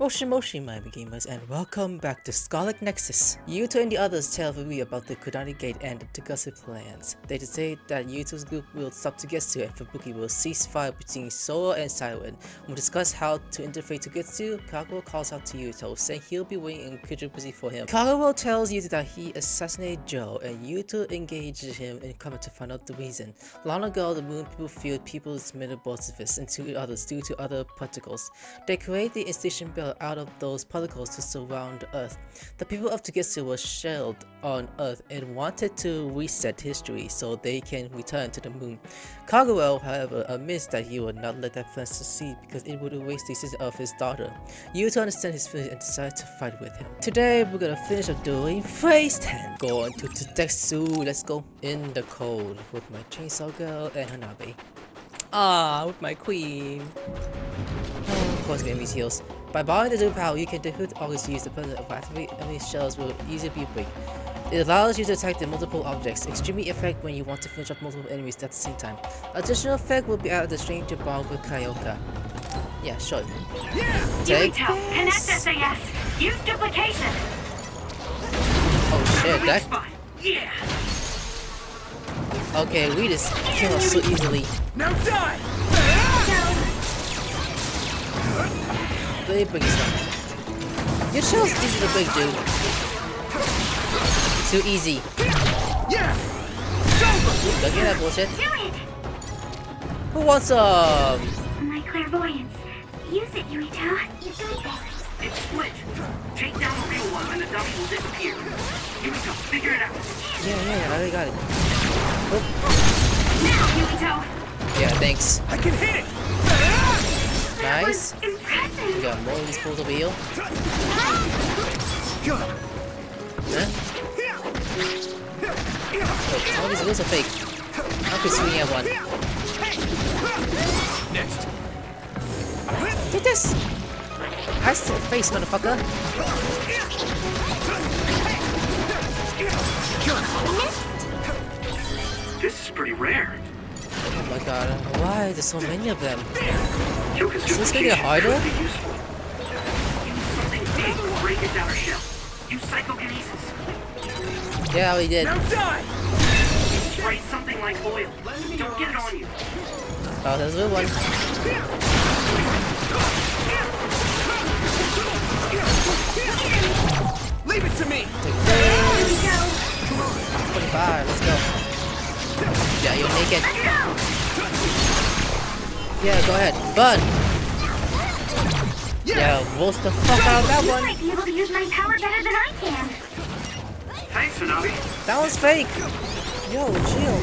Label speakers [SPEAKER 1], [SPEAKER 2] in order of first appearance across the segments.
[SPEAKER 1] Moshi Moshi my gamers and welcome back to Scarlet Nexus. Yuito and the others tell Fubi about the Kunad Gate and the gossip plans. They say that Yuito's group will stop Togetsu and Fubuki will cease fire between Sora and Seiran. We'll discuss how to interface Togetsu, Kagero calls out to Yuito, saying he'll be waiting in Kujibuzi for him. Kagero tells Yuito that he assassinated Joe and Yuito engages him in coming to find out the reason. Long ago, the moon people feared people's metamorphosis into others due to other particles. They create the Extinction Out of those particles to surround Earth. The people of Togetsu were shelled on Earth and wanted to reset history so they can return to the moon. Kagero, however, admits that he would not let that plan succeed because it would erase the existence of his daughter. Yuito understands his feelings and decides to fight with him. Today, we're gonna finish up doing phase 10. Go to Togetsu, let's go in the cold with my chainsaw girl and Hanabi. Ah, with my queen. Of course, getting these heals. By buying the dual power, you can defeat always use the permanent of activate enemy shells will easily be break. It allows you to attack the multiple objects, extremely effect when you want to finish off multiple enemies at the same time. Additional effect will be added to Stranger Ball with Kyoka. Yeah, sure. Yeah.
[SPEAKER 2] Take Connect SAS. Use duplication.
[SPEAKER 1] Oh shit, that
[SPEAKER 2] Spot. Yeah.
[SPEAKER 1] okay, we just kill us so easily.
[SPEAKER 3] Now die!
[SPEAKER 1] Really big stuff. Your shell's easy to break, dude. Too easy.
[SPEAKER 3] Yeah!
[SPEAKER 1] Look at that bullshit.
[SPEAKER 2] Do it.
[SPEAKER 1] Who wants some?
[SPEAKER 2] My clairvoyance. Use it, Yuito. You got this.
[SPEAKER 4] It's split. Take down the real one and the dummy will disappear. Here we go. Figure it out.
[SPEAKER 1] Yeah, yeah, I already got it.
[SPEAKER 2] Now, Yuito.
[SPEAKER 1] Yeah, thanks.
[SPEAKER 3] I can hit it!
[SPEAKER 1] Nice. We got more of these fools over here. Huh? Oh, all these wheels are fake. I could swing at one.
[SPEAKER 3] Next.
[SPEAKER 1] Get this! Ice to the face, motherfucker.
[SPEAKER 4] This is pretty rare.
[SPEAKER 1] Oh my god, why are there so many of them?
[SPEAKER 4] Kyoka's
[SPEAKER 1] Is this gonna get
[SPEAKER 4] duplication
[SPEAKER 1] harder?
[SPEAKER 4] be useful. Use something big to break its outer shell. Use psychokinesis.
[SPEAKER 1] Yeah, we did.
[SPEAKER 3] Now die!
[SPEAKER 4] Spray something like oil. Don't get it on you.
[SPEAKER 1] Oh, there's a good one.
[SPEAKER 3] Leave it to me!
[SPEAKER 1] Take this. 25, let's go. Yeah, you're naked. Yeah, go ahead. Bud! Yeah, roast the fuck out of that
[SPEAKER 2] You
[SPEAKER 1] one.
[SPEAKER 2] might be able to use my power better than I can.
[SPEAKER 4] Thanks, Hanabi.
[SPEAKER 1] That was fake. Yo, chill.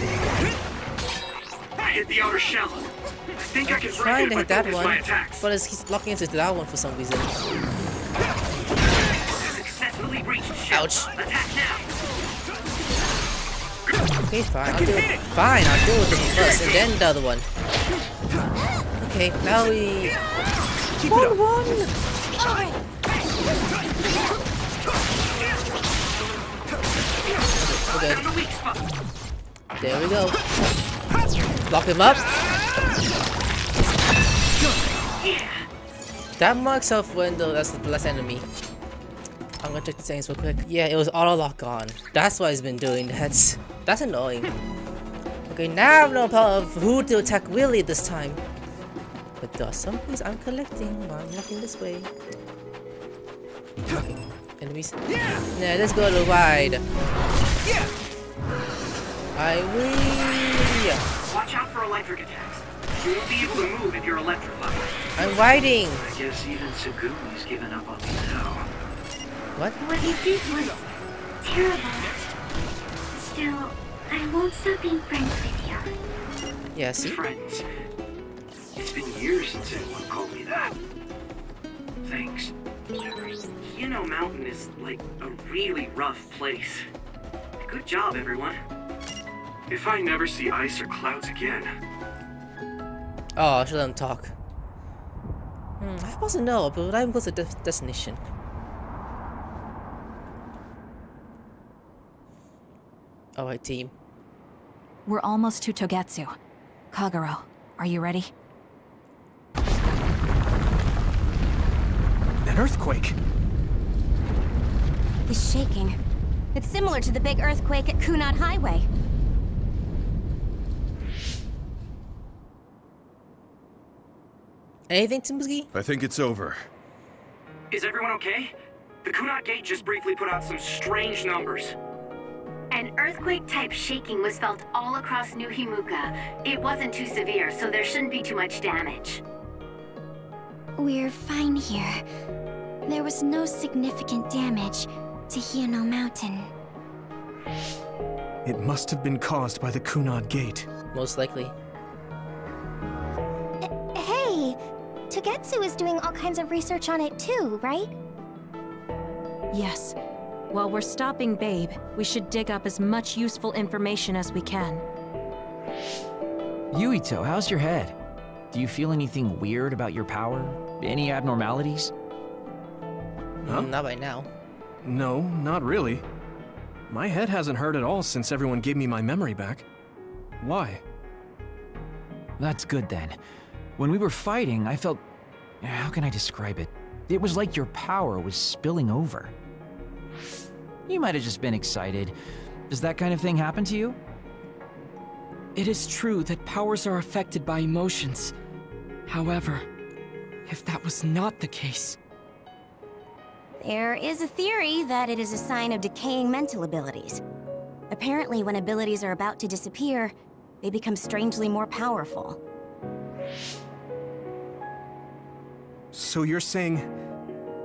[SPEAKER 4] I hit the outer shell. I think I can break
[SPEAKER 1] Trying to hit that one, but it's, he's locking into that one for some reason.
[SPEAKER 4] Successfully breached shell.
[SPEAKER 1] Ouch.
[SPEAKER 4] Attack now.
[SPEAKER 1] Okay, fine. I'll deal with Fine, I'll deal with this first, and then the other one. Okay, now we.
[SPEAKER 3] Keep
[SPEAKER 1] One,
[SPEAKER 3] it up!
[SPEAKER 1] one. Okay,
[SPEAKER 4] Found a weak spot.
[SPEAKER 1] there we go. Lock him up. That marks off when the that's the last enemy. I'm gonna check the settings real quick. Yeah, it was auto lock on. That's why it's been doing that. That's annoying. Okay, now I have no power of who to attack Willy this time. But there are some things I'm collecting while I'm looking this way. Okay, enemies.
[SPEAKER 3] Yeah!
[SPEAKER 1] Yeah, let's go to wide.
[SPEAKER 3] Yeah!
[SPEAKER 1] I will.
[SPEAKER 4] Watch out for electric attacks. You won't be able to move if you're electrified.
[SPEAKER 1] I'm riding.
[SPEAKER 4] I guess even Tsugumi's given up on me now.
[SPEAKER 1] What?
[SPEAKER 2] What you did was terrible. Still, I won't stop being friends with you.
[SPEAKER 1] Yeah, see?
[SPEAKER 4] Friends. It's been years since anyone called me that. Thanks. You know, Mountain is like a really rough place. Good job, everyone. If I never see ice or clouds again,
[SPEAKER 1] Oh, I should let him talk. Hmm, I wasn't to know, but I'm close to the destination. Oh, Alright, team.
[SPEAKER 5] We're almost to Togetsu. Kagero, are you ready?
[SPEAKER 3] An earthquake.
[SPEAKER 6] The shaking. It's similar to the big earthquake at Kunad Highway.
[SPEAKER 1] Anything, Timothy?
[SPEAKER 7] I think it's over.
[SPEAKER 4] Is everyone okay? The Kunad Gate just briefly put out some strange numbers.
[SPEAKER 2] An earthquake-type shaking was felt all across New Himuka. It wasn't too severe, so there shouldn't be too much damage.
[SPEAKER 6] We're fine here. There was no significant damage to Hino Mountain.
[SPEAKER 3] It must have been caused by the Kunad Gate.
[SPEAKER 1] Most likely.
[SPEAKER 6] Hey! Togetsu is doing all kinds of research on it too, right?
[SPEAKER 5] Yes. While we're stopping Babe, we should dig up as much useful information as we can.
[SPEAKER 8] Yuito, how's your head? Do you feel anything weird about your power? Any abnormalities?
[SPEAKER 3] Huh?
[SPEAKER 1] Mm, Not right now.
[SPEAKER 3] No, not really. My head hasn't hurt at all since everyone gave me my memory back. Why?
[SPEAKER 8] That's good then. When we were fighting, I felt. How can I describe it? It was like your power was spilling over. You might have just been excited. Does that kind of thing happen to you?
[SPEAKER 9] It is true that powers are affected by emotions. However, if that was not the case,
[SPEAKER 6] There is a theory that it is a sign of decaying mental abilities. Apparently, when abilities are about to disappear, they become strangely more powerful.
[SPEAKER 3] So you're saying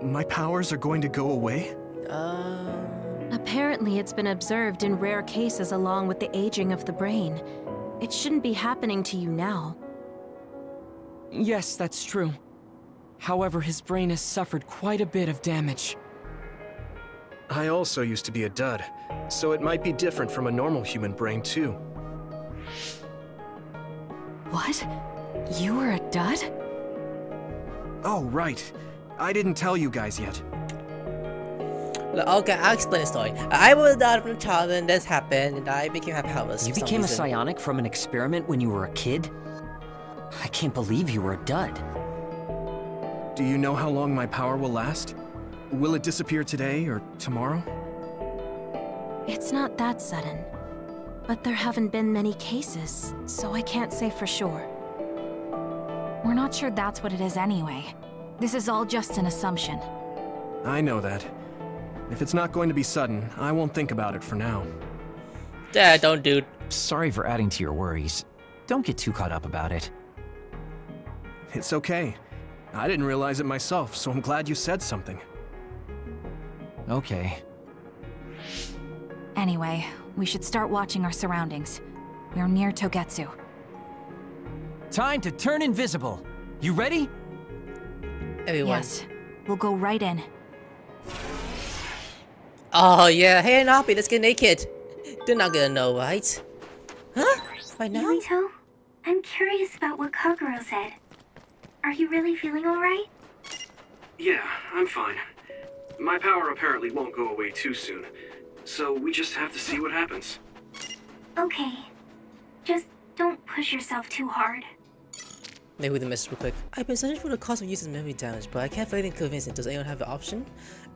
[SPEAKER 3] my powers are going to go away?
[SPEAKER 1] Um.
[SPEAKER 5] Apparently, it's been observed in rare cases along with the aging of the brain. It shouldn't be happening to you now.
[SPEAKER 9] yes, that's true. However, his brain has suffered quite a bit of damage.
[SPEAKER 3] I also used to be a dud, so it might be different from a normal human brain too.
[SPEAKER 5] What? You were a dud?
[SPEAKER 3] Oh, right. I didn't tell you guys yet.
[SPEAKER 1] Look, Okay, I'll explain the story. I was died from a child and this happened and I became half powers.
[SPEAKER 10] You
[SPEAKER 1] for some
[SPEAKER 10] became a psionic from an experiment when you were a kid? I can't believe you were a dud.
[SPEAKER 3] Do you know how long my power will last? Will it disappear today or tomorrow?
[SPEAKER 5] It's not that sudden. But there haven't been many cases, so I can't say for sure. We're not sure that's what it is anyway. This is all just an assumption.
[SPEAKER 3] I know that. If it's not going to be sudden, I won't think about it for now.
[SPEAKER 1] Dad, don't dude.
[SPEAKER 8] Sorry for adding to your worries. Don't get too caught up about it.
[SPEAKER 3] It's okay. I didn't realize it myself, so I'm glad you said something.
[SPEAKER 8] Okay.
[SPEAKER 5] Anyway, we should start watching our surroundings. We're near Togetsu.
[SPEAKER 8] Time to turn invisible. You ready?
[SPEAKER 1] Everyone.
[SPEAKER 5] Yes, we'll go right in.
[SPEAKER 1] Oh yeah, hey Nappy, let's get naked. They're not gonna know, right? Huh? Right now?
[SPEAKER 2] Yuito, I'm curious about what Kagero said. Are you really feeling alright?
[SPEAKER 4] Yeah, I'm fine. My power apparently won't go away too soon, so we just have to see what happens.
[SPEAKER 2] Okay. Just don't push yourself too hard.
[SPEAKER 1] Maybe the message real quick. I've been searching for the cause of using memory damage, but I can't find anything convincing. Does anyone have the option?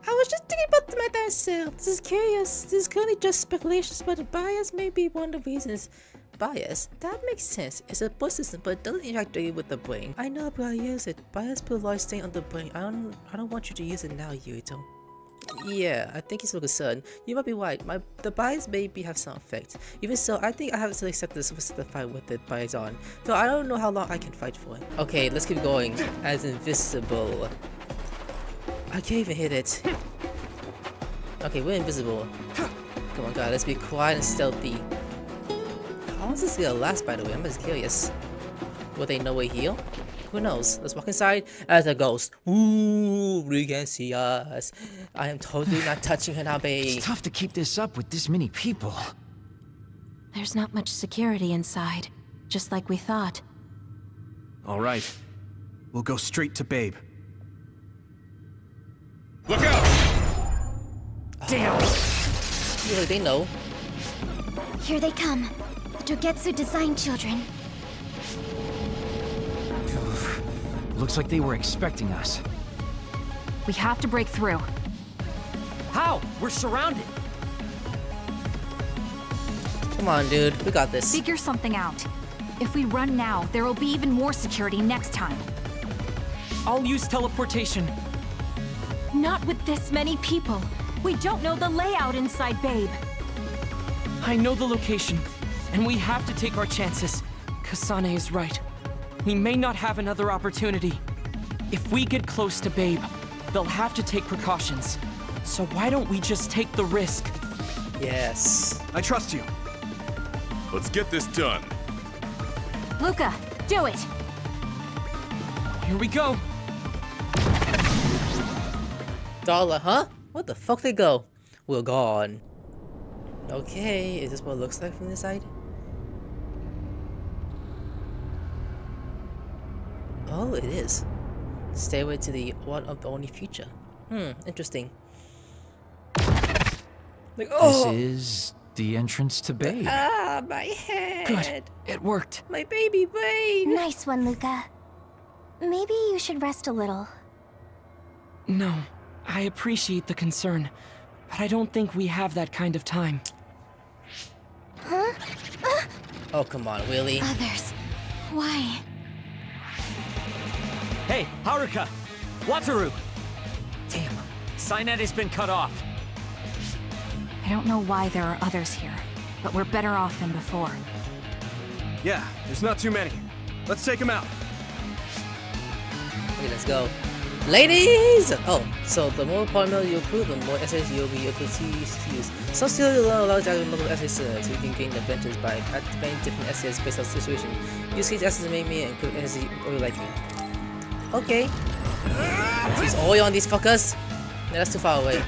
[SPEAKER 1] I was just thinking about my damn self. This is curious. This is currently just speculations, but the bias may be one of the reasons. Bias? That makes sense. It's a blood system, but it doesn't interact directly with the brain. I know, but I use it. Bias put a large stain on the brain. I don't. I don't want you to use it now, Yuito. Yeah, I think he's so concerned. You might be right. My the bias maybe have some effect. Even so, I think I have to accept this with the fight with the bias on. So I don't know how long I can fight for. It. Okay, let's keep going. As invisible. I can't even hit it. Okay, we're invisible. Come on, God, let's be quiet and stealthy. How long is this gonna last, by the way? I'm just curious. Will they know we're here? Who knows? Let's walk inside as a ghost. Ooh, we can see us. I am totally not touching Hanabi.
[SPEAKER 8] It's tough to keep this up with this many people.
[SPEAKER 5] There's not much security inside, just like we thought.
[SPEAKER 3] All right. We'll go straight to Babe.
[SPEAKER 7] Look out! Damn!
[SPEAKER 1] Usually they know.
[SPEAKER 6] Here they come. The Togetsu design children.
[SPEAKER 8] Looks like they were expecting us.
[SPEAKER 5] We have to break through.
[SPEAKER 10] How? We're surrounded.
[SPEAKER 1] Come on, dude. We got this.
[SPEAKER 5] Figure something out. If we run now, there will be even more security next time.
[SPEAKER 9] I'll use teleportation.
[SPEAKER 5] Not with this many people. We don't know the layout inside Babe.
[SPEAKER 9] I know the location, and we have to take our chances. Kasane is right. We may not have another opportunity. If we get close to Babe, they'll have to take precautions. So why don't we just take the risk?
[SPEAKER 1] Yes.
[SPEAKER 3] I trust you.
[SPEAKER 7] Let's get this done.
[SPEAKER 5] Luka, do it!
[SPEAKER 9] Here we go.
[SPEAKER 1] Dollar, huh? What the fuck they go? We're gone. Okay, is this what it looks like from this side? Oh, it is. Stairway to the one of the only future. Hmm, interesting. Like, oh!
[SPEAKER 8] This is the entrance to Babe.
[SPEAKER 1] Ah, my head!
[SPEAKER 9] Good. It worked.
[SPEAKER 1] My baby brain!
[SPEAKER 6] Nice one, Luka. Maybe you should rest a little.
[SPEAKER 9] No, I appreciate the concern, but I don't think we have that kind of time.
[SPEAKER 6] Huh?
[SPEAKER 1] Oh, come on, Willie.
[SPEAKER 6] Others. Why?
[SPEAKER 10] Hey, Haruka! Wataru!
[SPEAKER 1] Damn.
[SPEAKER 10] Cynet has been cut off.
[SPEAKER 5] I don't know why there are others here, but we're better off than before.
[SPEAKER 3] Yeah, there's not too many. Let's take them out.
[SPEAKER 1] Okay, let's go. Ladies! Oh, so the more polymer you accrue, the more essays you'll be able to use. Some still allow you multiple essays uh, so you can gain advantages by activating different essays based on situation. Use each essay to make me and cook essay or you like you. Okay. Use oil on these fuckers? No, that's too far away.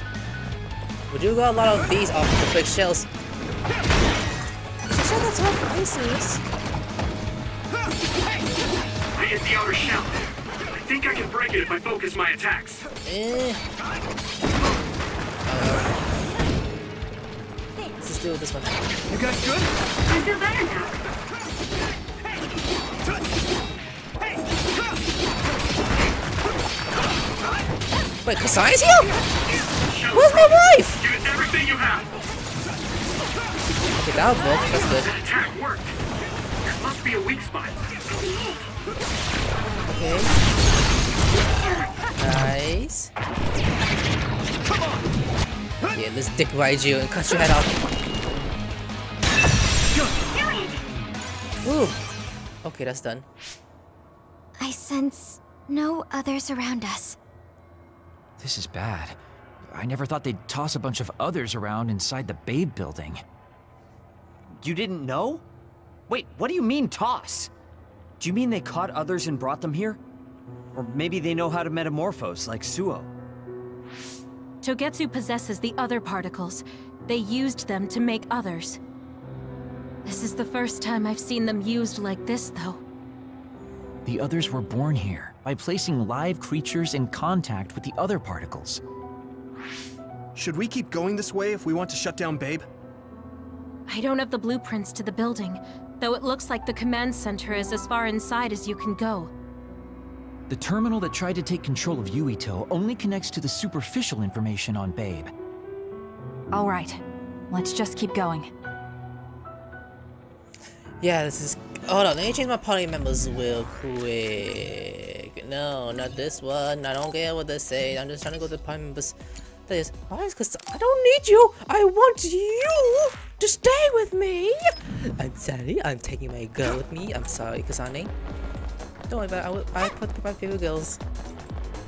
[SPEAKER 1] We do got a lot of these off the big shells. She said that's what places.
[SPEAKER 4] I hit the outer shell. I think I can break it if I focus my attacks.
[SPEAKER 1] Eh. Let's just do this one.
[SPEAKER 3] You guys good?
[SPEAKER 2] I feel better now.
[SPEAKER 1] Wait, Kasai's here? Where's my wife?
[SPEAKER 4] Give it everything you have.
[SPEAKER 1] Okay, that worked. That's good.
[SPEAKER 4] That attack worked. There must be a weak spot.
[SPEAKER 1] Okay. Nice. Yeah, let's dick ride you and cut your head off. Ooh. Okay, that's done.
[SPEAKER 6] I sense no others around us.
[SPEAKER 8] This is bad. I never thought they'd toss a bunch of others around inside the Babe building.
[SPEAKER 10] You didn't know? Wait, what do you mean, toss? Do you mean they caught others and brought them here? Or maybe they know how to metamorphose, like Suoh.
[SPEAKER 5] Togetsu possesses the other particles. They used them to make others. This is the first time I've seen them used like this, though.
[SPEAKER 8] The others were born here by placing live creatures in contact with the other particles.
[SPEAKER 3] Should we keep going this way if we want to shut down Babe?
[SPEAKER 5] I don't have the blueprints to the building, though it looks like the command center is as far inside as you can go.
[SPEAKER 8] The terminal that tried to take control of Yuito only connects to the superficial information on Babe.
[SPEAKER 5] All right, let's just keep going.
[SPEAKER 1] Yeah, this is. Hold on, let me change my party members real quick. No, not this one. I don't care what they say. I'm just trying to go to the party members. That is. Why is because I don't need you. I want you to stay with me. I'm sorry. I'm taking my girl with me. I'm sorry, Kasane. Don't worry about it. I, will, I put my favorite girls.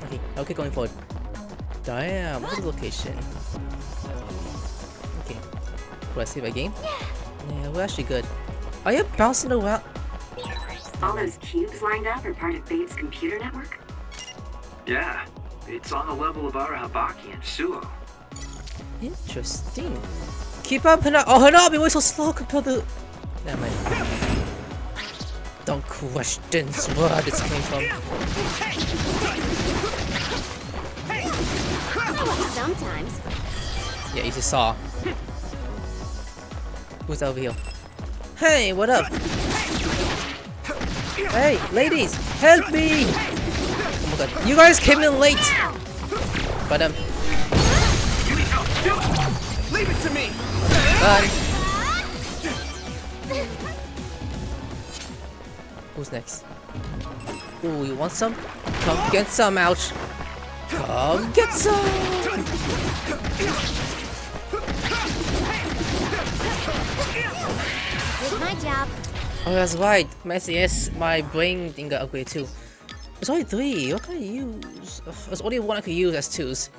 [SPEAKER 1] Okay, okay, going forward. Damn, what's the location? Okay. Do I save a game? Yeah, we're actually good. Are you bouncing around?
[SPEAKER 2] All those cubes lined up are part of Babe's computer network?
[SPEAKER 4] Yeah, it's on the level of our Arahabaki and Suoh.
[SPEAKER 1] Interesting. Keep up, Hana. Oh, Hanabi, why so slow compared to. Never mind. Don't question where this came from.
[SPEAKER 6] Sometimes.
[SPEAKER 1] Yeah, you just saw. Who's over here? Hey, what up? Hey, ladies, help me! Oh my god, you guys came in late! But um,
[SPEAKER 4] Yumiko, do it! Leave it to me!
[SPEAKER 1] run. Who's next? Ooh, you want some? Come get some, ouch. Come get some.
[SPEAKER 6] Did my job.
[SPEAKER 1] Oh, that's right. My SES, my brain thing got upgraded too. It's only three. What can I use? Ugh, there's only one I could use as twos.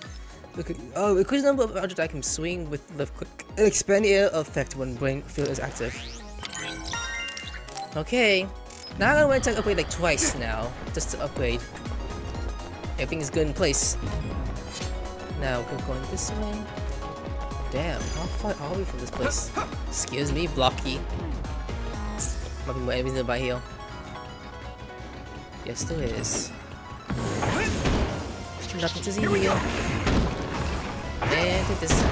[SPEAKER 1] Okay. Oh, increase the number of objects I can swing with the quick expand air effect when brain field is active. Okay. Now I'm gonna to upgrade like twice now, just to upgrade. Everything is good in place. Now we're going this way. Damn, how far are we from this place? Excuse me, blocky. Might be more enemies nearby here. Yes, there is. Nothing to see here. And take this.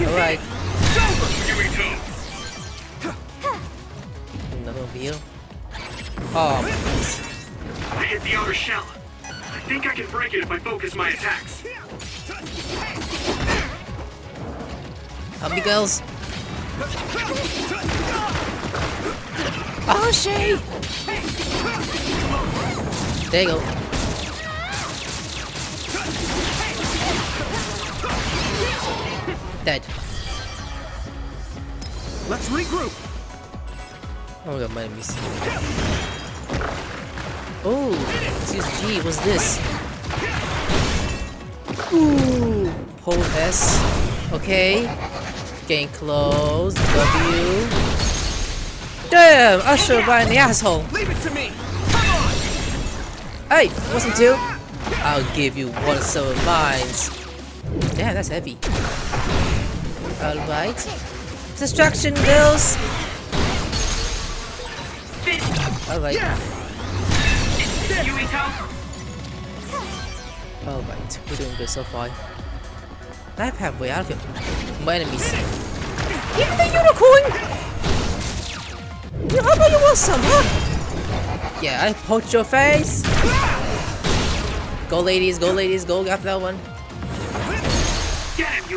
[SPEAKER 1] Alright.
[SPEAKER 7] Yumiko!
[SPEAKER 1] Another over here. Oh.
[SPEAKER 4] I hit the outer shell. I think I can break it if I focus my attacks.
[SPEAKER 1] Help me, girls. Oh, shit! There you go. Dead.
[SPEAKER 4] Let's regroup.
[SPEAKER 1] Oh my god, my enemies. Oh, this is G. What's this? Ooh, hold S. Okay. Getting close. W. Damn, Usher by the asshole.
[SPEAKER 4] Leave it to me.
[SPEAKER 1] Hey, wasn't two? I'll give you one silver mines. Damn, that's heavy. Alright. Distraction, girls! Alright.
[SPEAKER 4] Yumiko,
[SPEAKER 1] Alright, we're doing good so far. Knife halfway out of here. My enemies. Give me the unicorn! You, how about you want some, huh? Yeah, I poked your face! Go ladies, go ladies, go after that one.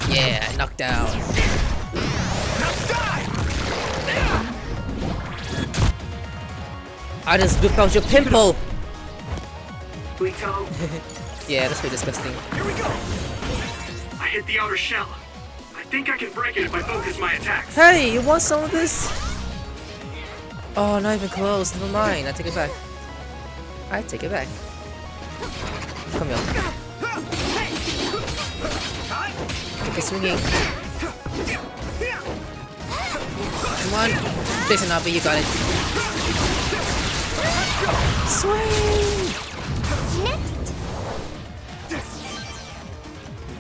[SPEAKER 1] Yeah, knocked I just whipped out your pimple! Yeah, that's pretty disgusting.
[SPEAKER 4] Here we go. I hit the outer shell. I think I can break it if I focus my attacks.
[SPEAKER 1] Hey, you want some of this? Oh, not even close. Never mind. I take it back. I take it back. Come here. Keep it swinging. Come on. Jason Abe, you got it. Swing!
[SPEAKER 6] Next.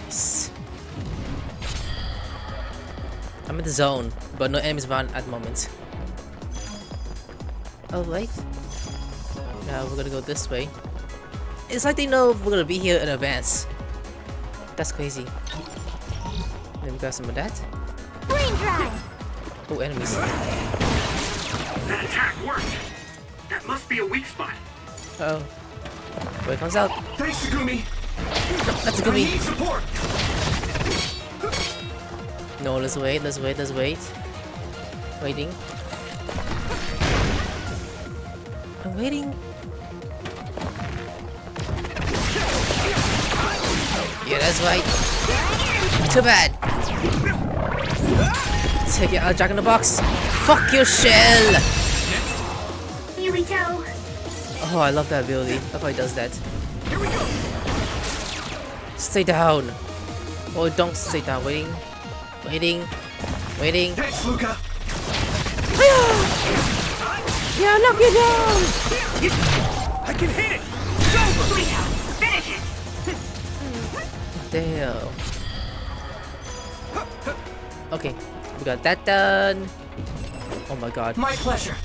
[SPEAKER 1] Nice. I'm in the zone, but no enemies around at the moment. Oh, Alright. Now we're gonna go this way. It's like they know we're gonna be here in advance. That's crazy. Let me grab some of that.
[SPEAKER 6] Brain drive.
[SPEAKER 1] Oh, enemies.
[SPEAKER 4] That attack worked. Must be a weak spot.
[SPEAKER 1] Uh oh. It comes out.
[SPEAKER 4] Thanks, Tsugumi.
[SPEAKER 1] That's a
[SPEAKER 4] I
[SPEAKER 1] good
[SPEAKER 4] need support.
[SPEAKER 1] No, let's wait, let's wait, let's wait. Waiting. I'm waiting. Yeah, that's right. Too bad. Take it out, Jack in the Box. Fuck your shell! Oh, I love that ability. Love how he does that. Here we go. Stay down. Oh, don't stay down. Waiting. Waiting. Waiting.
[SPEAKER 4] Thanks, Luka.
[SPEAKER 1] Yeah, knock you down!
[SPEAKER 4] I can hit it.
[SPEAKER 2] Yumito, finish it.
[SPEAKER 1] Damn. Okay, we got that done. Oh my god.
[SPEAKER 4] My pleasure.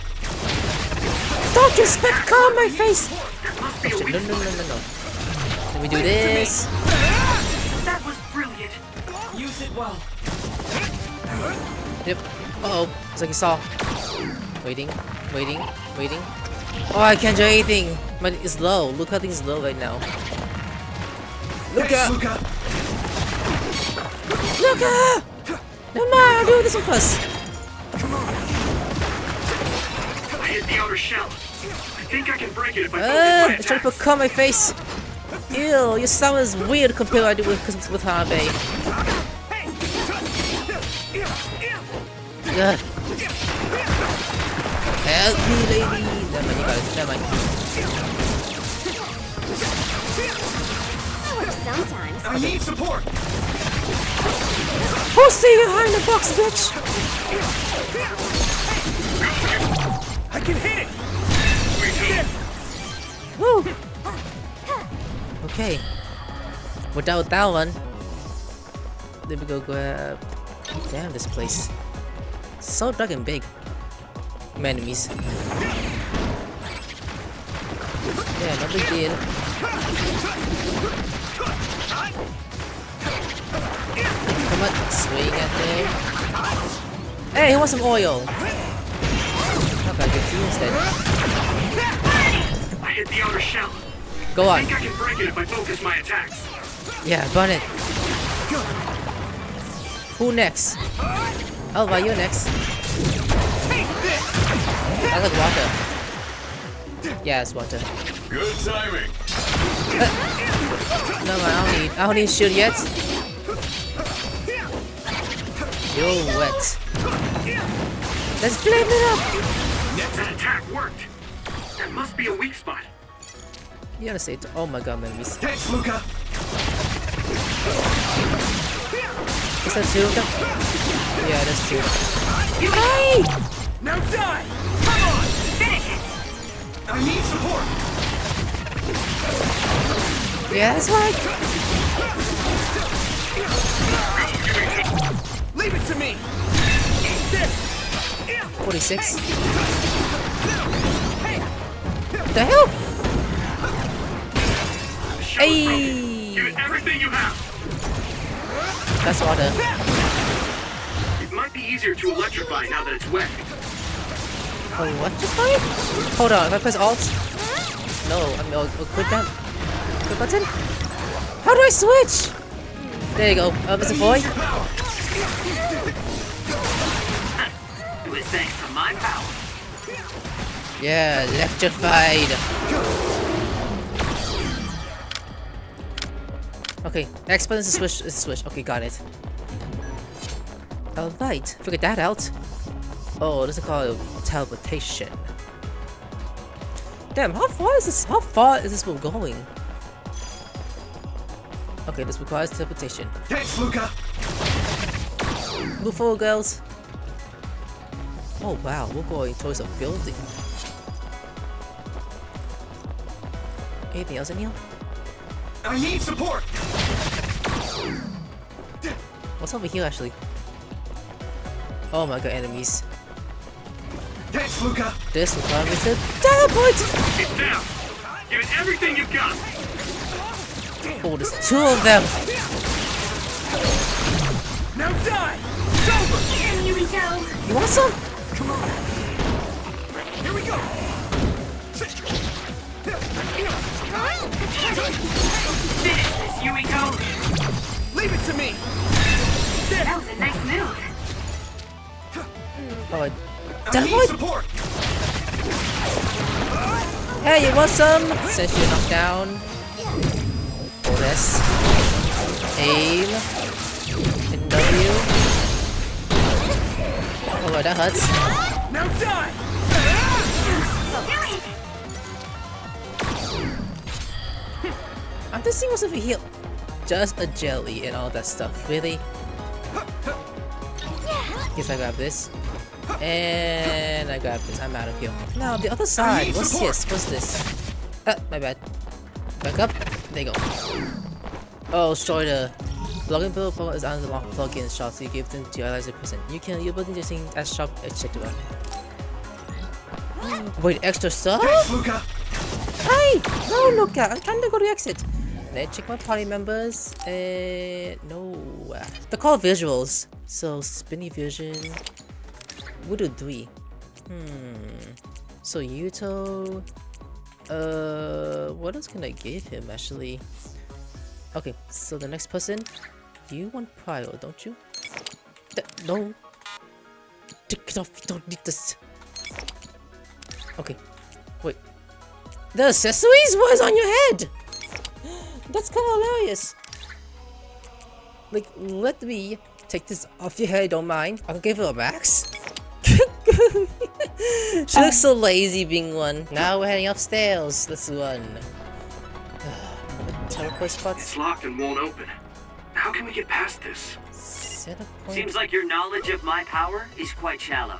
[SPEAKER 1] Don't just spit calm my face! Oh shit, no, no, no, no, no. Let me do this.
[SPEAKER 4] That was brilliant. Use it well.
[SPEAKER 1] Yep. Uh oh. It's like you saw. Waiting, waiting, waiting. Oh, I can't do anything. But it's low. Look how things low right now.
[SPEAKER 3] Luka!
[SPEAKER 1] Luka! Luka! Never mind, I'll do this one first.
[SPEAKER 4] I hit shell. I think I can break it if I focus
[SPEAKER 1] Uh,
[SPEAKER 4] my
[SPEAKER 1] it's trying
[SPEAKER 4] attack.
[SPEAKER 1] to cut my face. Ew, your sound is weird compared to what I do with, with Harvey. Good. Help me, lady. Never mind, you got it. Never mind.
[SPEAKER 6] Sometimes.
[SPEAKER 3] I need support!
[SPEAKER 1] Pussy behind the box, bitch!
[SPEAKER 3] Can hit it!
[SPEAKER 1] Woo! Okay. Without that one, let me go grab. Damn, this place. So dark and big. My enemies. Yeah, no big deal. Come on, swing at there. Hey, he wants some oil? Okay, I get you instead.
[SPEAKER 4] I hit the outer shell.
[SPEAKER 1] Go on.
[SPEAKER 4] I
[SPEAKER 1] on.
[SPEAKER 4] think I can break it if I focus my attacks.
[SPEAKER 1] Yeah, burn it. Who next? Oh, Alva, you next. I got water. Yeah, it's water.
[SPEAKER 7] Good timing.
[SPEAKER 1] No, I don't need. I don't need shield yet. You're wet. Let's flame it up.
[SPEAKER 4] That attack worked. That must be a weak spot.
[SPEAKER 1] You gotta say it. Oh my god, man. Is
[SPEAKER 3] Thanks, Luka!
[SPEAKER 1] Is that two? Yeah, that's two. Hey!
[SPEAKER 3] Now die! Come on! Finish it! I need support!
[SPEAKER 1] Yeah, that's right.
[SPEAKER 3] Leave it to me!
[SPEAKER 1] 46. The hell? Hey!
[SPEAKER 4] Give it everything you have.
[SPEAKER 1] That's water.
[SPEAKER 4] It might be easier to electrify now that it's wet.
[SPEAKER 1] Oh, electrify? Hold on, if I press Alt? No, I mean, I'll, I'll quit that. Quit button? How do I switch? There you go. Oh, Up as a boy.
[SPEAKER 4] It was thanks to my power.
[SPEAKER 1] Yeah, electrified. Okay, X button is a switch. Is a switch. Okay, got it. Alright, figured that out. Oh, this is called teleportation. Damn, how far is this? How far is this one going? Okay, this requires teleportation.
[SPEAKER 3] Thanks, Luka!
[SPEAKER 1] Move forward, girls. Oh wow, we're going towards a building. Anything else in here?
[SPEAKER 3] I need support!
[SPEAKER 1] What's over here actually? Oh my god, enemies.
[SPEAKER 3] Thanks, Luka!
[SPEAKER 1] This requires to teleport!
[SPEAKER 4] It's down. Give it everything you've got.
[SPEAKER 1] Oh, there's two of them!
[SPEAKER 3] Now die! It's over!
[SPEAKER 2] Here we go.
[SPEAKER 1] You want some?
[SPEAKER 3] Come on!
[SPEAKER 4] Finish this, Yumiko.
[SPEAKER 3] Leave it to me!
[SPEAKER 2] That was a nice move.
[SPEAKER 1] Oh, I
[SPEAKER 3] I need
[SPEAKER 1] teleport?
[SPEAKER 3] support!
[SPEAKER 1] Hey, um, you want some? Since you're knocked down. Hold this. Aim. Hit W. Oh, wow, that hurts.
[SPEAKER 3] Now die!
[SPEAKER 1] I'm just seeing what's over here. Just a jelly and all that stuff. Really? Guess I grab this. And I grab this. I'm out of here. Now, the other side. What's
[SPEAKER 3] support.
[SPEAKER 1] this? What's this? Ah, my bad. Back up. There you go. Oh, destroy the plugin build program is unlocked plugin shops you give them to analyze the person. You can use button using as shop etc. Wait, extra stuff? Hey! No, Luka! I'm trying to go to exit. Check my party members. Uh, no. They're called visuals. So, spinny vision. We'll do three. Hmm. So, Yuito. Uh, what else can I give him actually? Okay, so the next person, you want Prio, don't you? Th no. Take it off, you don't need this. Okay, wait. The accessories was on your head! That's kind of hilarious. Like, let me take this off your head, don't mind. I'll give her a max. she looks so lazy being one. Now we're heading upstairs. Let's run. Teleport spots.
[SPEAKER 4] It's locked and won't open. How can we get past this?
[SPEAKER 10] Seems like your knowledge of my power is quite shallow.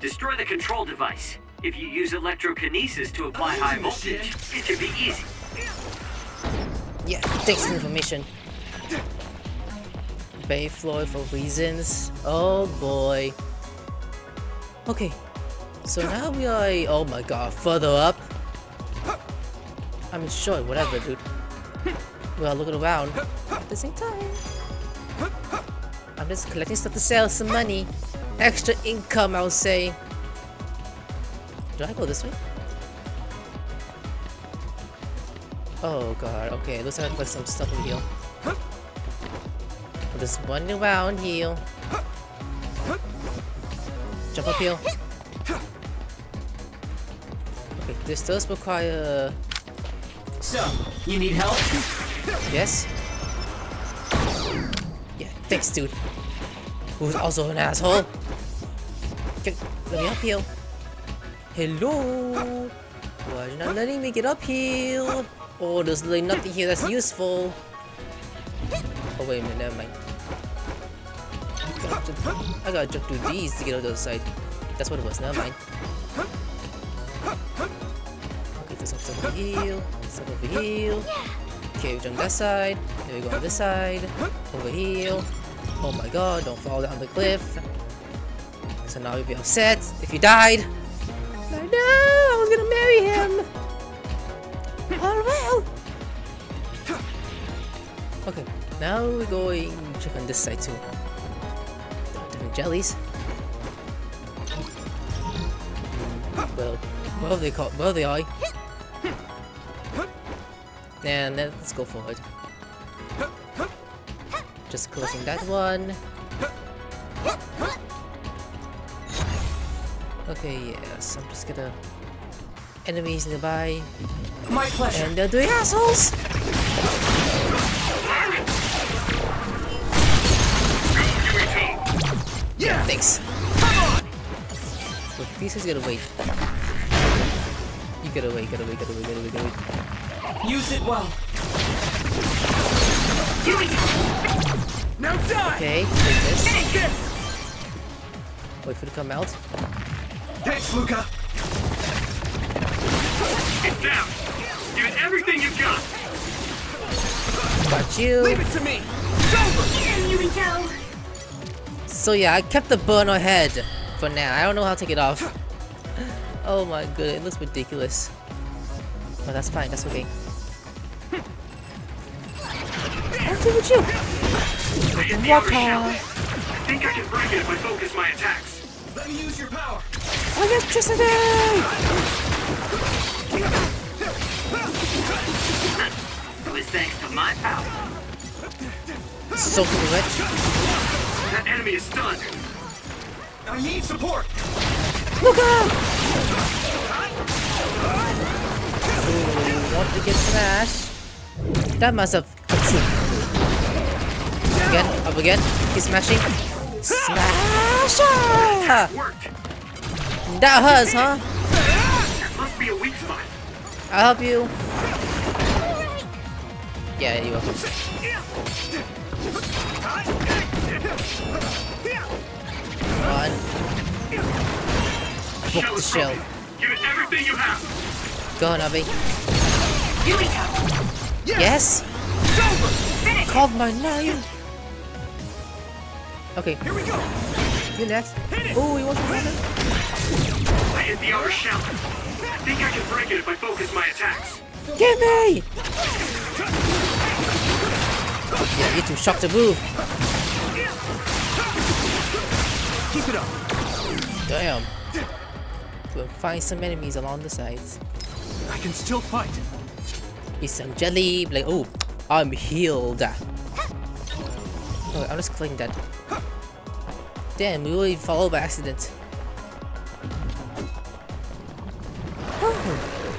[SPEAKER 10] Destroy the control device. If you use electrokinesis to apply high voltage, it should be easy.
[SPEAKER 1] Yeah, thanks for the information. Bay floor for reasons. Oh boy. Okay, so now we are, oh my god, further up. I mean, sure, whatever, dude. We are looking around at the same time. I'm just collecting stuff to sell some money. Extra income, I would say. Do I go this way? Oh god, okay, looks like I put some stuff in here. We're just running around here. Jump up here. Okay, this does require...
[SPEAKER 10] So, you need help?
[SPEAKER 1] Yes? Yeah, thanks dude. Who's also an asshole. Okay, let me up here. Hello? Why are you not letting me get up here? Oh, there's really nothing here that's useful. Oh wait a minute, never mind. I gotta jump, I gotta jump through these to get on the other side. That's what it was, never mind. Okay, there's some over here, some over here. Okay, we jump that side, then we go on this side, over here. Oh my god, don't fall down the cliff. So now you'll be upset if you died. No, I was gonna marry him. Now we're going to check on this side too. Different jellies. Well, are they? What are they are? And let's go forward. Just closing that one. Okay, yes, I'm just gonna... Enemies nearby.
[SPEAKER 10] My pleasure.
[SPEAKER 1] And they're doing assholes! Thanks. But this is gonna wait. You gotta wait, gotta wait, gotta wait, gotta wait, gotta wait.
[SPEAKER 10] Use it well.
[SPEAKER 7] Now die!
[SPEAKER 1] Okay, take this. Wait for it to come out.
[SPEAKER 7] Thanks, Luka. Get down. Give it everything you've got.
[SPEAKER 1] Got you.
[SPEAKER 7] Leave it to me. It's over.
[SPEAKER 2] Here we go.
[SPEAKER 1] So yeah, I kept the burner on head for now. I don't know how to take it off. Oh my god, it looks ridiculous. But that's fine, that's okay. I'll with you.
[SPEAKER 7] I hit the outer. I think I can break it if I focus my attacks. Let me use your power.
[SPEAKER 1] Electricity!
[SPEAKER 10] It was thanks to my power.
[SPEAKER 1] So correct.
[SPEAKER 7] That enemy is stunned. I need support.
[SPEAKER 1] Look out! Ooh, want to get smashed? That must have Again, up again. He's smashing. Smash!
[SPEAKER 7] Worked.
[SPEAKER 1] That hurts, huh?
[SPEAKER 7] That must be a weak spot.
[SPEAKER 1] I'll help you. Yeah, you will. One. Book the shell.
[SPEAKER 7] Give it everything you have.
[SPEAKER 1] Go on, Abby. Yes? Called my name. Okay.
[SPEAKER 7] Here we go.
[SPEAKER 1] You next. Oh, you want to run it?
[SPEAKER 7] I hit the outer shell. I think I can break it if I focus my attacks.
[SPEAKER 1] Get me! Yeah, you're too shocked to move.
[SPEAKER 7] Keep it up.
[SPEAKER 1] Damn. We'll find some enemies along the sides.
[SPEAKER 3] I can still fight.
[SPEAKER 1] Eat some jelly. Like, oh, I'm healed. Oh, I'm just clicking that. Damn, we really followed by accident.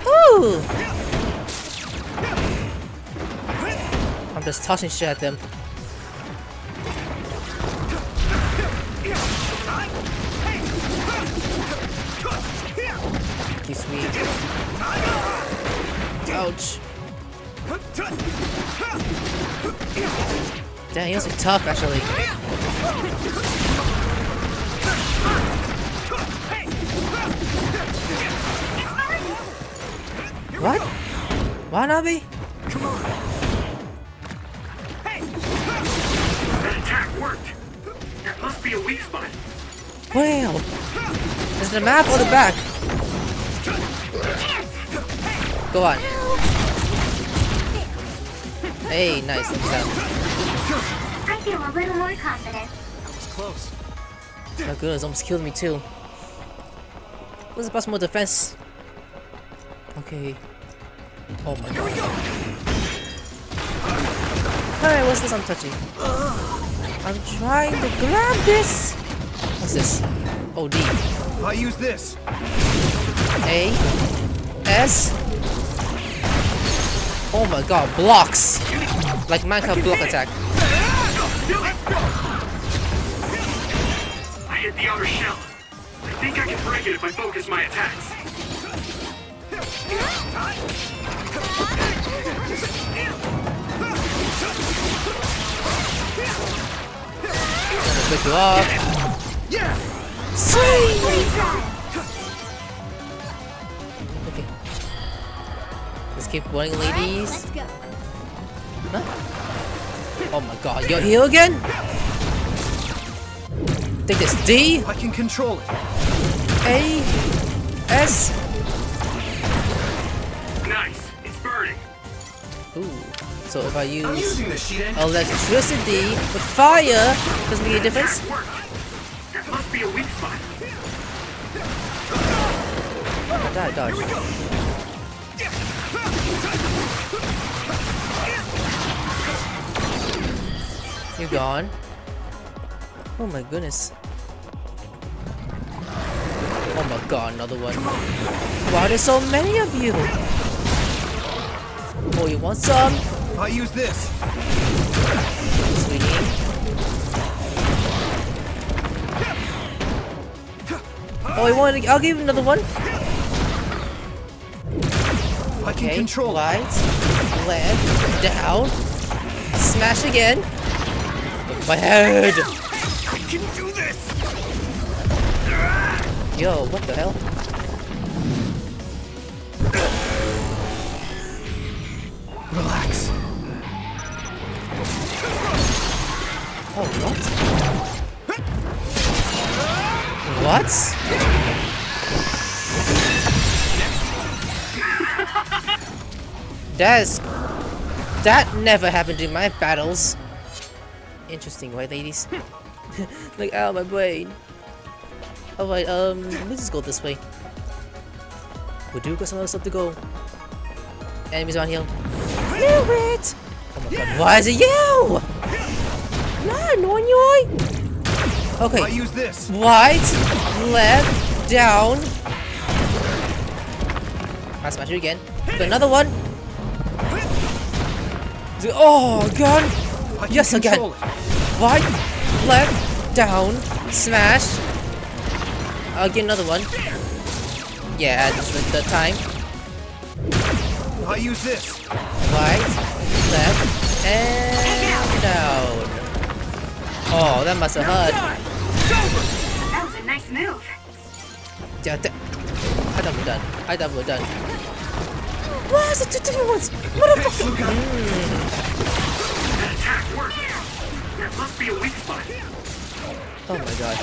[SPEAKER 1] Ooh. I'm just tossing shit at them. Sweet. Ouch. Damn, he was tough actually. What? Wanabe?
[SPEAKER 7] Come on. That attack worked. That must be a weak spot.
[SPEAKER 1] Well, is it the map or the back? Go on. Hey, nice.
[SPEAKER 2] I feel a little more confident.
[SPEAKER 3] That was close.
[SPEAKER 1] My goodness, almost killed me too. What's the possible defense? Okay. Oh my god. Alright, what's this I'm touching? I'm trying to grab this! What's this? Oh, D.
[SPEAKER 3] I use this.
[SPEAKER 1] A. S. Oh my god, blocks! Like Minecraft block attack.
[SPEAKER 7] I hit the outer shell. I think I can break it if I focus my attacks.
[SPEAKER 1] Pick you up.
[SPEAKER 7] Yeah.
[SPEAKER 1] Okay. Keep going, ladies.
[SPEAKER 6] Let's go.
[SPEAKER 1] Huh? Oh my god, you're here again? Take this D,
[SPEAKER 3] I can control it.
[SPEAKER 1] A, S.
[SPEAKER 7] Nice. It's burning.
[SPEAKER 1] Ooh. So if I use
[SPEAKER 3] using the sheet engine.
[SPEAKER 1] electricity with fire, doesn't make a difference?
[SPEAKER 7] Attack. That must be a weak spot.
[SPEAKER 1] Die, dodge. You gone? Oh my goodness. Oh my god, another one. Why there's so many of you? Oh, you want some?
[SPEAKER 3] I use this.
[SPEAKER 1] Oh, you want? I'll give you another one.
[SPEAKER 3] I can
[SPEAKER 1] Okay,
[SPEAKER 3] control it.
[SPEAKER 1] light, left, down, smash again. My head.
[SPEAKER 7] I can do this.
[SPEAKER 1] Yo, what the hell?
[SPEAKER 3] Relax.
[SPEAKER 1] Oh, what? What? That's... That never happened in my battles. Interesting, right, ladies? like, out of my brain. Alright, um, let's just go this way. We do got some other stuff to go. Enemies around here. Knew it! Oh my god, why is it you? No, no, you. Okay.
[SPEAKER 3] I use this.
[SPEAKER 1] Right, left, down. I smash it again. Got another one. Oh god.
[SPEAKER 3] I
[SPEAKER 1] Yes, again.
[SPEAKER 3] control it.
[SPEAKER 1] Right, left, down, smash. I'll get another one. Yeah, this is the time.
[SPEAKER 3] I use this.
[SPEAKER 1] Right, left, and down. Oh, that must have hurt.
[SPEAKER 2] That was a nice move.
[SPEAKER 1] Yeah, that, I thought we're done. I thought we're done. Why is it two different ones? Motherfucker!
[SPEAKER 7] That attack worked. That must be a weak spot.
[SPEAKER 1] Oh my god.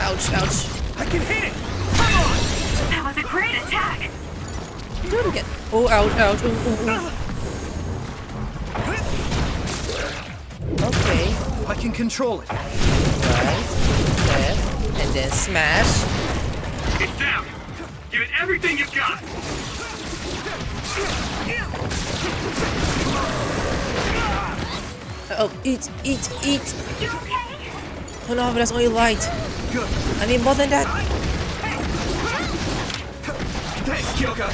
[SPEAKER 1] Ouch, ouch.
[SPEAKER 7] I can hit it. Come on!
[SPEAKER 2] That was a great attack.
[SPEAKER 1] Do it again. Oh, ouch, ouch. Ooh, ooh, ooh. Okay.
[SPEAKER 3] I can control it.
[SPEAKER 1] Right. Left. And then smash.
[SPEAKER 7] It's down. Give it everything you've got.
[SPEAKER 1] Oh, eat, eat, eat. Oh no, but that's only light. I need more than that.
[SPEAKER 7] Thanks, Kyoka.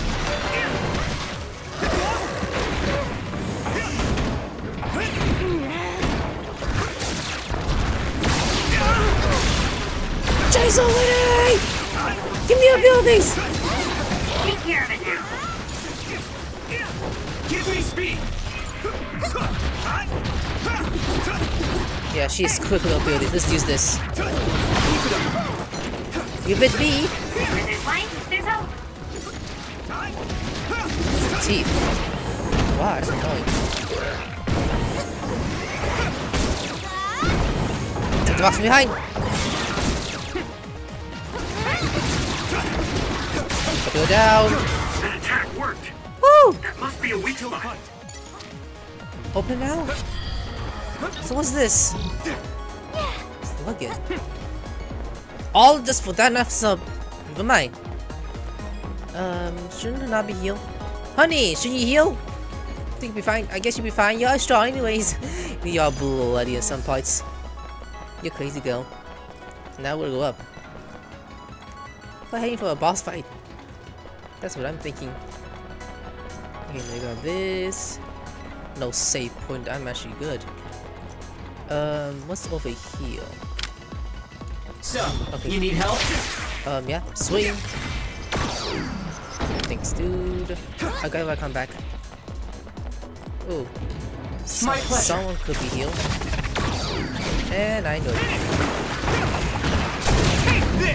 [SPEAKER 1] Jason! Give me your buildings! Yeah, she's quick with buildings. Let's use this. You bit me!
[SPEAKER 2] There's light, there's hope.
[SPEAKER 1] Teeth. Wow, that's annoying. Take the box from behind! Go down!
[SPEAKER 7] That attack worked.
[SPEAKER 1] Woo!
[SPEAKER 7] That must be a weak spot.
[SPEAKER 1] Open now? So what's this? Look it. All just for that enough sub. Never mind. Um, shouldn't not be healed? Honey, shouldn't you heal? I Think you'll be fine. I guess you'll be fine. You're strong anyways. You're bloody in some parts. You're crazy girl. Now we'll go up. We're heading for a boss fight. That's what I'm thinking. Okay, we got this. No save point. I'm actually good. Um, what's over here?
[SPEAKER 10] So,
[SPEAKER 1] Okay.
[SPEAKER 10] you need help?
[SPEAKER 1] Um, yeah, swing. Thanks, dude. I got if I come back. Ooh. So-
[SPEAKER 10] My pleasure.
[SPEAKER 1] someone could be healed. And I know it.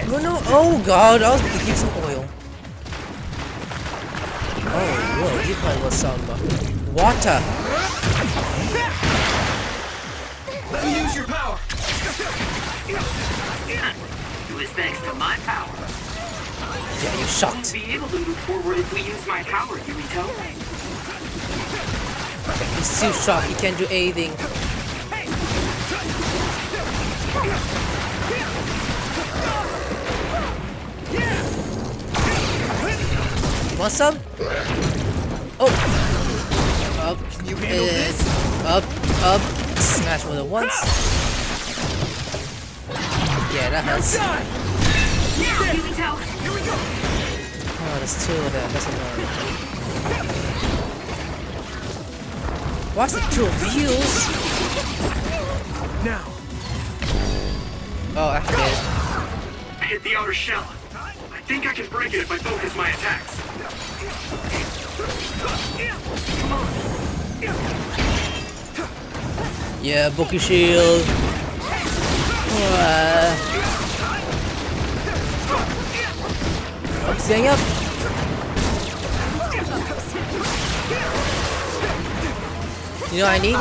[SPEAKER 1] No, no, oh god, I was gonna give some oil. Oh, whoa, you probably was some uh, water.
[SPEAKER 7] Let me use your power.
[SPEAKER 10] It was thanks to my power.
[SPEAKER 1] Yeah, you
[SPEAKER 4] Won't
[SPEAKER 1] shocked.
[SPEAKER 4] be able to move forward if we use my power, Yuito.
[SPEAKER 1] He's too shocked, he can't do anything. Want some? Oh! Up,
[SPEAKER 7] You handle this?
[SPEAKER 1] up, up, smash more than once. Yeah, that hurts. Oh, there's two of them, that's annoying. What's the two of yous?
[SPEAKER 7] Now.
[SPEAKER 1] Oh, I did.
[SPEAKER 7] I hit the outer shell. I think I can break it if I focus my attacks.
[SPEAKER 1] Yeah, Bookie Shield. Up, staying up. You know what I need?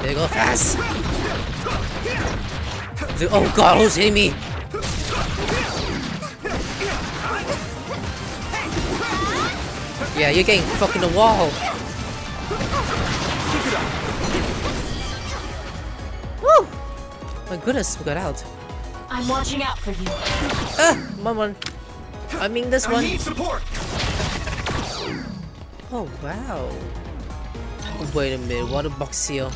[SPEAKER 1] There you go, fast. The- Oh god, who's hitting me? Yeah, you're getting fucking the wall. Goodness, we got out.
[SPEAKER 5] I'm watching out for you.
[SPEAKER 1] Ah, my one. I mean this
[SPEAKER 7] I
[SPEAKER 1] one.
[SPEAKER 7] need support.
[SPEAKER 1] Oh wow. Wait a minute, what a box here.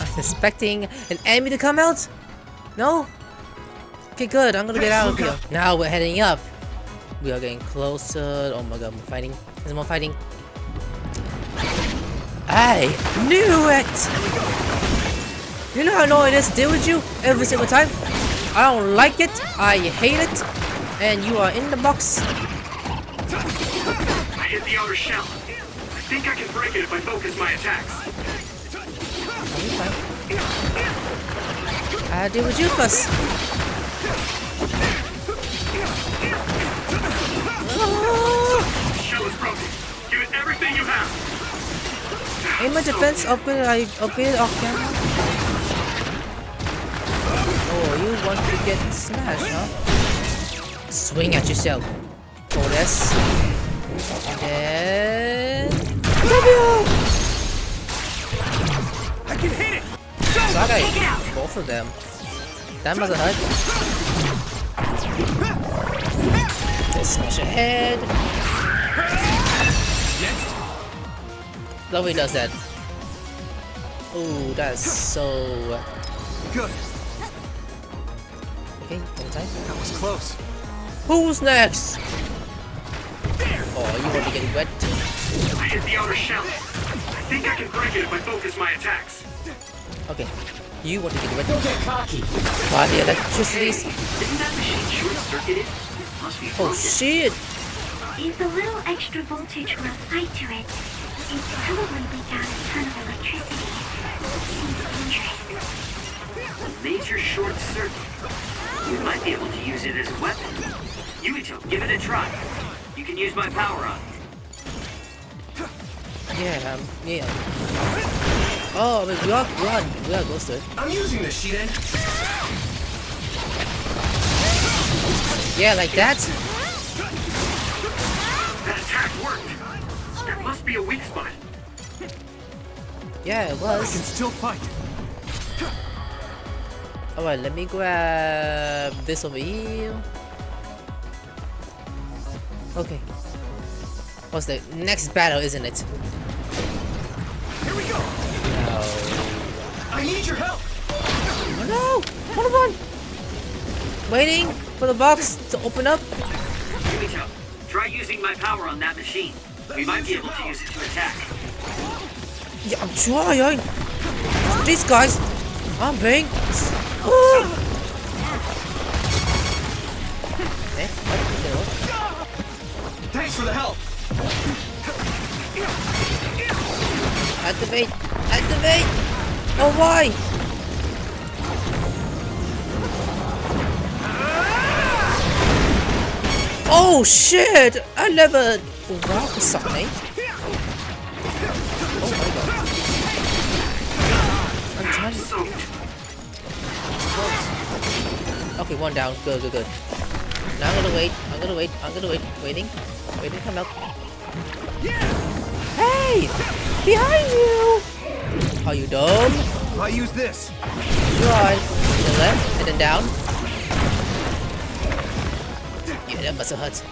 [SPEAKER 1] I'm expecting an enemy to come out? No? Okay, good. I'm gonna get out of here. Now we're heading up. We are getting closer. Oh my god, we're fighting. There's more fighting. I knew it! You know how annoying it is to deal with you every single time? I don't like it. I hate it. And you are in the box.
[SPEAKER 7] I hit the outer shell. I think I can break it if I focus my attacks.
[SPEAKER 1] I'll deal with you first.
[SPEAKER 7] The shell is broken. Give it everything you have.
[SPEAKER 1] In my defense, upgrade I upgrade off camera. Oh, you want to get smashed, huh? Swing at yourself. Oh, this. And W.
[SPEAKER 7] I can hit it.
[SPEAKER 1] So I got both of them. That must have hurt. Let's smash your head. Lovely does that. Ooh, that's so...
[SPEAKER 3] Good.
[SPEAKER 1] Okay, one time.
[SPEAKER 3] That was close.
[SPEAKER 1] Who's next? Oh, you want to get wet?
[SPEAKER 7] I hit the outer shell. I think I can break it if I focus my attacks.
[SPEAKER 1] Okay. You want to get wet?
[SPEAKER 9] Don't get cocky.
[SPEAKER 1] By the electricities.
[SPEAKER 10] Isn't that machine short-circuited? Must be
[SPEAKER 1] Oh shit!
[SPEAKER 2] If a little extra voltage were applied to it, it'd probably leak out a ton of electricity. Seems dangerous.
[SPEAKER 10] A major short circuit. We might be able to use it as a weapon. Yuito, give it a try. You can use my power on it.
[SPEAKER 1] Yeah, um, yeah. Oh, but we are, we are, we are it.
[SPEAKER 7] I'm using this, Shiden.
[SPEAKER 1] Yeah, like that?
[SPEAKER 7] That attack worked. There must be a weak spot.
[SPEAKER 1] Yeah, it was.
[SPEAKER 3] I can still fight.
[SPEAKER 1] Alright, let me grab this over here. Okay. What's the next battle, isn't it?
[SPEAKER 7] Here we go.
[SPEAKER 1] No.
[SPEAKER 7] I need your help.
[SPEAKER 1] Oh no! Hold on! Waiting for the box to open up.
[SPEAKER 10] Yuito, try using my power on that machine. We might be able to use it to attack.
[SPEAKER 1] Yeah, I'm trying. These guys, I'm being.
[SPEAKER 7] Thanks for the help.
[SPEAKER 1] Activate! Activate! Oh, why? Oh shit! I never wow something. Oh my god. I'm trying to... Okay, one down. Good, good, good. Now I'm gonna wait. I'm gonna wait. I'm gonna wait. Waiting. Waiting to come out. Hey! Behind you! Are you dumb?
[SPEAKER 3] I use this.
[SPEAKER 1] Try. To the left and then down. Yeah, that must have hurt.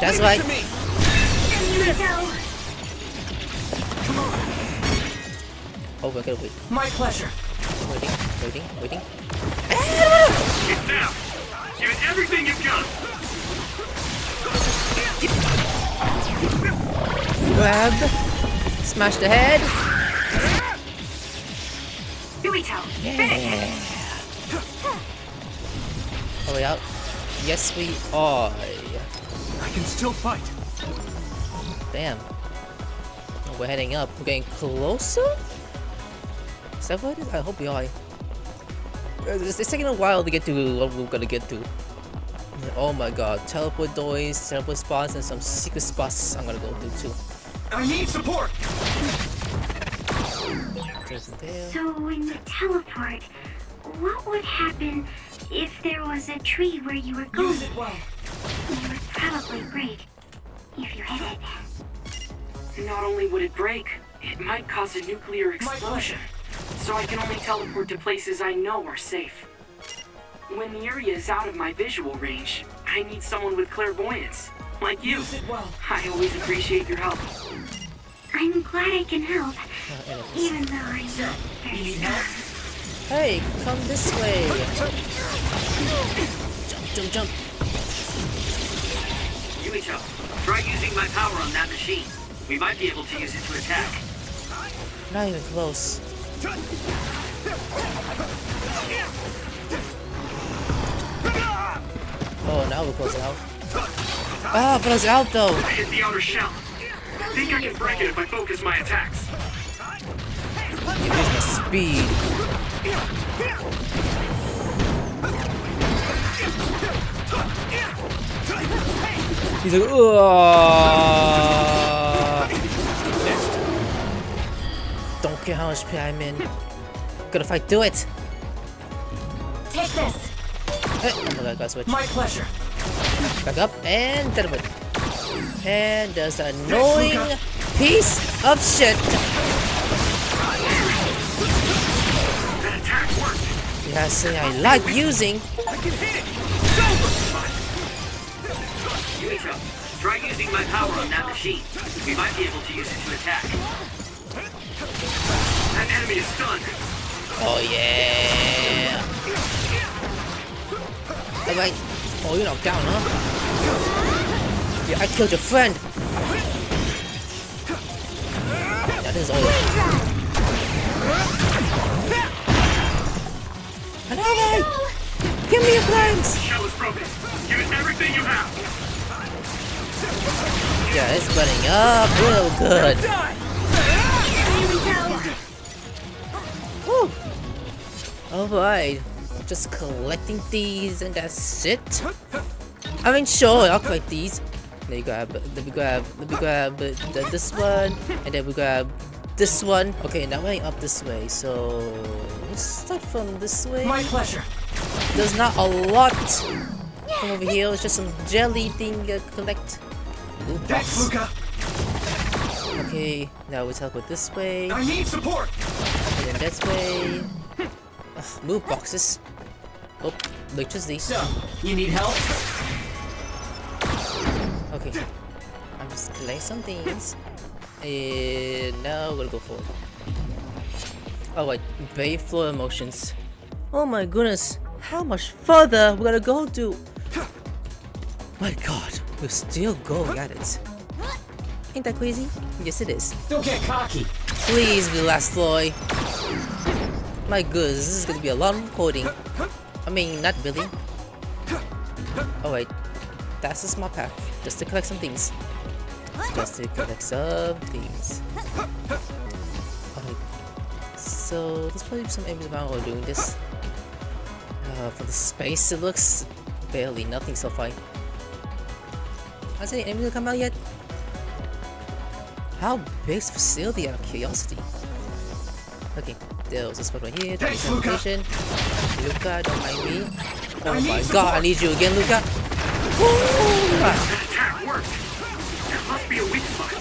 [SPEAKER 1] That's right. Oh, we're gonna wait.
[SPEAKER 9] My pleasure.
[SPEAKER 1] Waiting, waiting, waiting.
[SPEAKER 7] Get down. Give it everything you've got.
[SPEAKER 1] Grab. Smash the head.
[SPEAKER 2] Yuito,
[SPEAKER 1] Yeah. Are we out? Yes, we are.
[SPEAKER 3] I can still fight.
[SPEAKER 1] Damn. We're heading up. We're getting closer? Is that what it is? I hope we are. It's, it's taking a while to get to what we're gonna get to. Oh my god. Teleport doors, teleport spots, and some secret spots I'm gonna go to too.
[SPEAKER 7] I need support.
[SPEAKER 2] So when you teleport, what would happen if there was a tree where you were going?
[SPEAKER 9] Use it well.
[SPEAKER 2] You would probably break if you hit it.
[SPEAKER 4] Not only would it break, it might cause a nuclear
[SPEAKER 9] My
[SPEAKER 4] explosion. So I can only teleport to places I know are safe. When the area is out of my visual range, I need someone with clairvoyance, like you.
[SPEAKER 9] Use it well.
[SPEAKER 4] I always appreciate your help.
[SPEAKER 2] I'm glad I can help, even though I'm not very
[SPEAKER 9] need
[SPEAKER 2] strong.
[SPEAKER 9] help?
[SPEAKER 1] Hey, come this way. Jump, jump, jump.
[SPEAKER 10] Yuito, try using my power on that machine. We might be able to use it to attack.
[SPEAKER 1] Not even close. Oh, now we're close out. Ah, but it's out though.
[SPEAKER 7] I hit the outer shell. I think I can break it if I focus my attacks.
[SPEAKER 1] Use my speed. He's like, Ugh. care how much pay I'm in. Gotta fight Do it!
[SPEAKER 9] Take this!
[SPEAKER 1] Eh, oh my god, got switch.
[SPEAKER 9] My pleasure.
[SPEAKER 1] Back up and dead. And there's that annoying piece of shit. Yeah, see, I like using.
[SPEAKER 7] I can hit it.
[SPEAKER 10] Try using my power on that machine. We might be able to use it to attack.
[SPEAKER 7] Enemy stunned.
[SPEAKER 1] Oh yeah. Alright. Oh, you're knocked down, huh? Yeah, I killed your friend. That is all. Hanabi! Give me your flames!
[SPEAKER 7] Shell is broken. Give it everything you have.
[SPEAKER 1] Yeah, it's burning up real good. Alright. Just collecting these and that's it. I mean, sure, I'll collect these. Let me grab, let me grab, let me grab the, this one, and then we grab this one. Okay, now we're up this way, so let's start from this way.
[SPEAKER 9] My pleasure.
[SPEAKER 1] There's not a lot from over here. It's just some jelly thing to collect. Ooh,
[SPEAKER 7] Thanks. Luka.
[SPEAKER 1] Okay, now we teleport this way,
[SPEAKER 7] I need support.
[SPEAKER 1] and then this way. Ugh, move boxes. Oh, electricity.
[SPEAKER 9] So, you need help?
[SPEAKER 1] Okay. I'm just collect some things. And now we're gonna go forward. Oh wait, Bay floor emotions. Oh my goodness, how much further we're gonna go to? My god, we're still going at it. Ain't that crazy? Yes it is.
[SPEAKER 9] Don't get cocky.
[SPEAKER 1] Please be last floor. My goodness, this is gonna be a lot of. I mean, not really. Oh wait, that's a small path, just to collect some things. Just to collect some things. Okay, so there's probably some enemies around while doing this. Uh, for the space, it looks barely nothing so far. Has any enemies come out yet? How big is the facility out of curiosity? Okay, there was a spot right here.
[SPEAKER 7] Thanks,
[SPEAKER 1] Teleportation. Luka, don't mind me. Oh
[SPEAKER 7] I
[SPEAKER 1] my god, I need you again, Luka. Woo!
[SPEAKER 7] That attack worked. There must be a weak spot.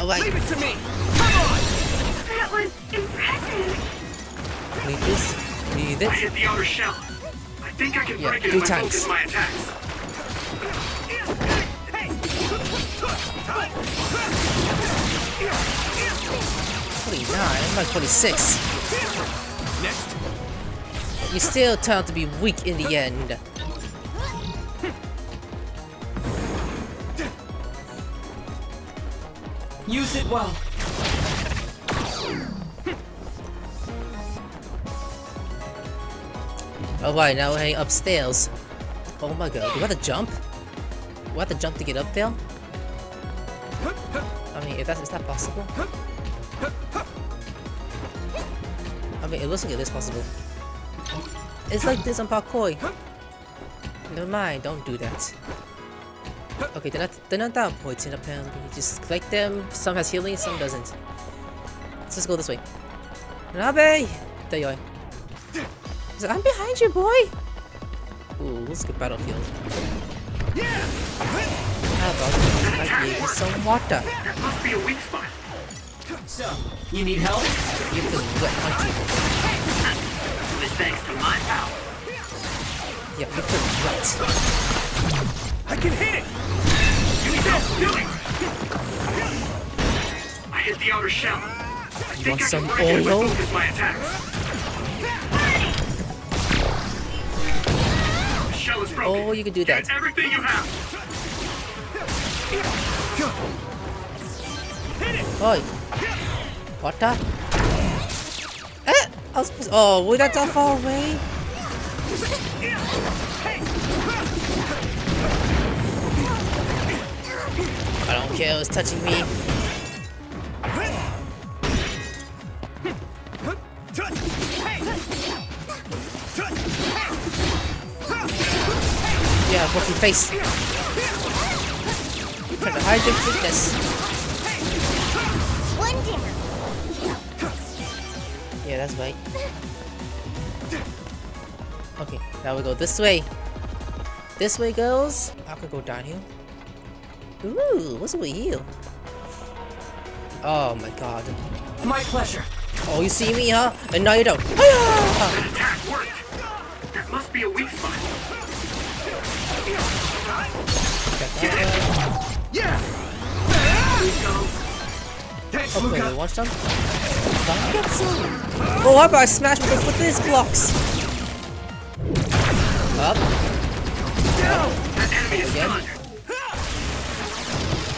[SPEAKER 1] Alright,
[SPEAKER 7] Leave it to me. Come on.
[SPEAKER 2] That was impressive.
[SPEAKER 1] need this, need this.
[SPEAKER 7] I hit the outer shell. I think I can
[SPEAKER 1] Yeah,
[SPEAKER 7] break it if I
[SPEAKER 1] times.
[SPEAKER 7] focus my attacks.
[SPEAKER 1] Twenty-nine, I'm like twenty-six.
[SPEAKER 7] Next.
[SPEAKER 1] You still turn out to be weak in the end.
[SPEAKER 9] Use it well.
[SPEAKER 1] Oh, Alright, now we're heading upstairs. Oh my god, do we have to jump? Do we have to jump to get up there? I mean, if that's is that possible? Mean, it looks like it is possible. It's like this on parkour. Never mind, don't do that. Okay, they're not they're not that important apparently. Just collect them. Some has healing, some doesn't. Let's just go this way. Nabe! There you are. Like, I'm behind you, boy! Ooh, let's get battlefield. Ah, How about I some water?
[SPEAKER 7] Must be a weak spot.
[SPEAKER 9] So, you need help?
[SPEAKER 1] You can wet, aren't?
[SPEAKER 10] It was thanks to my power.
[SPEAKER 1] Yeah, you can wet.
[SPEAKER 7] I can hit it. You don't do it. I hit the outer shell. I think
[SPEAKER 1] want
[SPEAKER 7] I
[SPEAKER 1] some
[SPEAKER 7] can break it I
[SPEAKER 1] oil?
[SPEAKER 7] my attacks. The shell is broken.
[SPEAKER 1] Oh, you can do that.
[SPEAKER 7] it everything you have.
[SPEAKER 1] Oi! the? Eh! I was supposed- Oh, we got that far away? I don't care, it's touching me. Yeah, broken face. Trying to hide your weakness. That's right. Okay, now we go this way. This way, girls. I could go down here. Ooh, what's over here? Oh my god.
[SPEAKER 9] My pleasure.
[SPEAKER 1] Oh, you see me, huh? And now you don't. Hiya!
[SPEAKER 7] That attack worked. That must be a weak spot. Yeah. Thanks,
[SPEAKER 1] Okay,
[SPEAKER 7] Luka.
[SPEAKER 1] you want some? Don't get some. Oh, how about I smash with, with these blocks? Up. Again.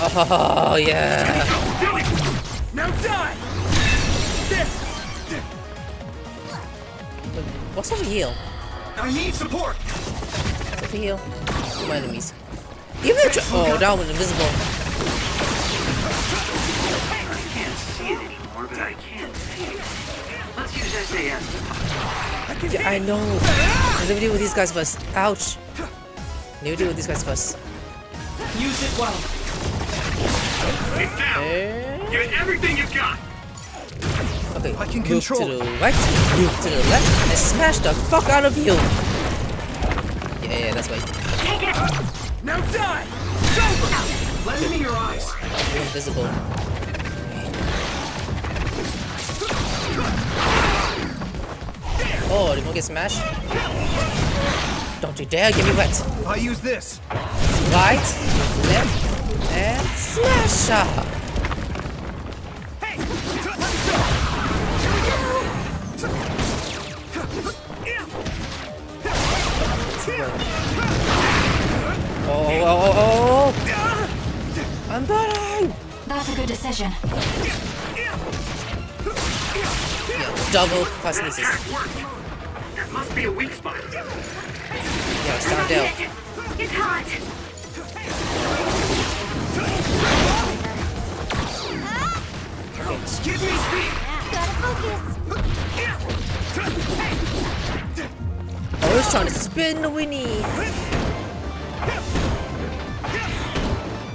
[SPEAKER 1] Oh, yeah.
[SPEAKER 7] Now die.
[SPEAKER 1] What's over here?
[SPEAKER 7] I need support.
[SPEAKER 1] What's over here? My enemies. Even though... Oh, that was invisible. Yeah, I know. Let me deal with these guys first. Ouch. Let me deal with these guys first.
[SPEAKER 9] Use it well.
[SPEAKER 7] It's down.
[SPEAKER 1] Eh?
[SPEAKER 7] Give it everything you've got.
[SPEAKER 1] Okay,
[SPEAKER 3] I can
[SPEAKER 1] move
[SPEAKER 3] control
[SPEAKER 1] to the right, move to the left, and smash the fuck out of you! Yeah, yeah, that's right.
[SPEAKER 7] Now die. It's over. Let me in your eyes.
[SPEAKER 1] You're invisible. Oh, did one get smashed? Don't you dare get me wet!
[SPEAKER 3] I use this.
[SPEAKER 1] Right, left, and smash her! Oh, oh, oh, oh! I'm burning!
[SPEAKER 5] That's a good decision.
[SPEAKER 1] Double fastnesses.
[SPEAKER 7] Attack must be a weak spot.
[SPEAKER 1] Yeah, stand down.
[SPEAKER 2] It's hot.
[SPEAKER 7] Give me speed.
[SPEAKER 2] Gotta focus.
[SPEAKER 1] I was trying to spin the Winnie.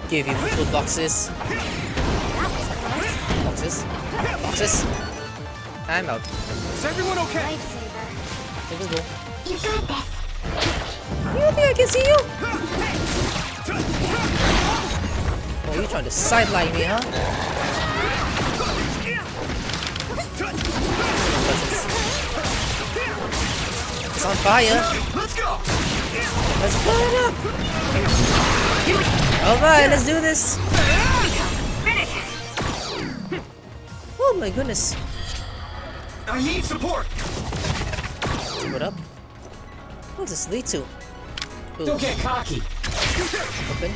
[SPEAKER 1] Give you full boxes. Boxes. Boxes. I'm out.
[SPEAKER 7] Is everyone okay?
[SPEAKER 2] Lifesaver.
[SPEAKER 1] Invisible.
[SPEAKER 2] You got this.
[SPEAKER 1] You think I can see you? Oh, you trying to sideline me, huh? It's on fire.
[SPEAKER 7] Let's go.
[SPEAKER 1] Let's burn it up. Alright, let's do this. Oh my goodness.
[SPEAKER 7] I need support.
[SPEAKER 1] What does this lead to? Ooh,
[SPEAKER 9] Don't get cocky.
[SPEAKER 1] open.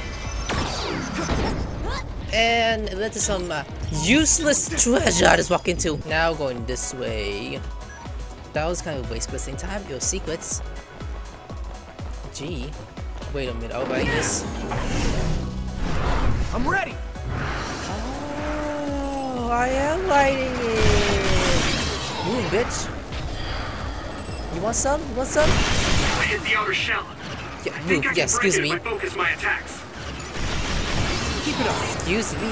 [SPEAKER 1] And it led to some uh, useless treasure I just walked into. Now going this way. That was kind of a waste, but at the same time, Your secrets. Gee. Wait a minute, I'll write this.
[SPEAKER 3] I'm ready.
[SPEAKER 1] Oh, I am lighting it. Move, bitch. You want some? You want some?
[SPEAKER 7] The outer shell.
[SPEAKER 1] Yeah,
[SPEAKER 7] I
[SPEAKER 1] move.
[SPEAKER 7] think I can
[SPEAKER 1] Yeah, excuse me.
[SPEAKER 7] focus my attacks.
[SPEAKER 3] Keep it up.
[SPEAKER 1] Excuse me.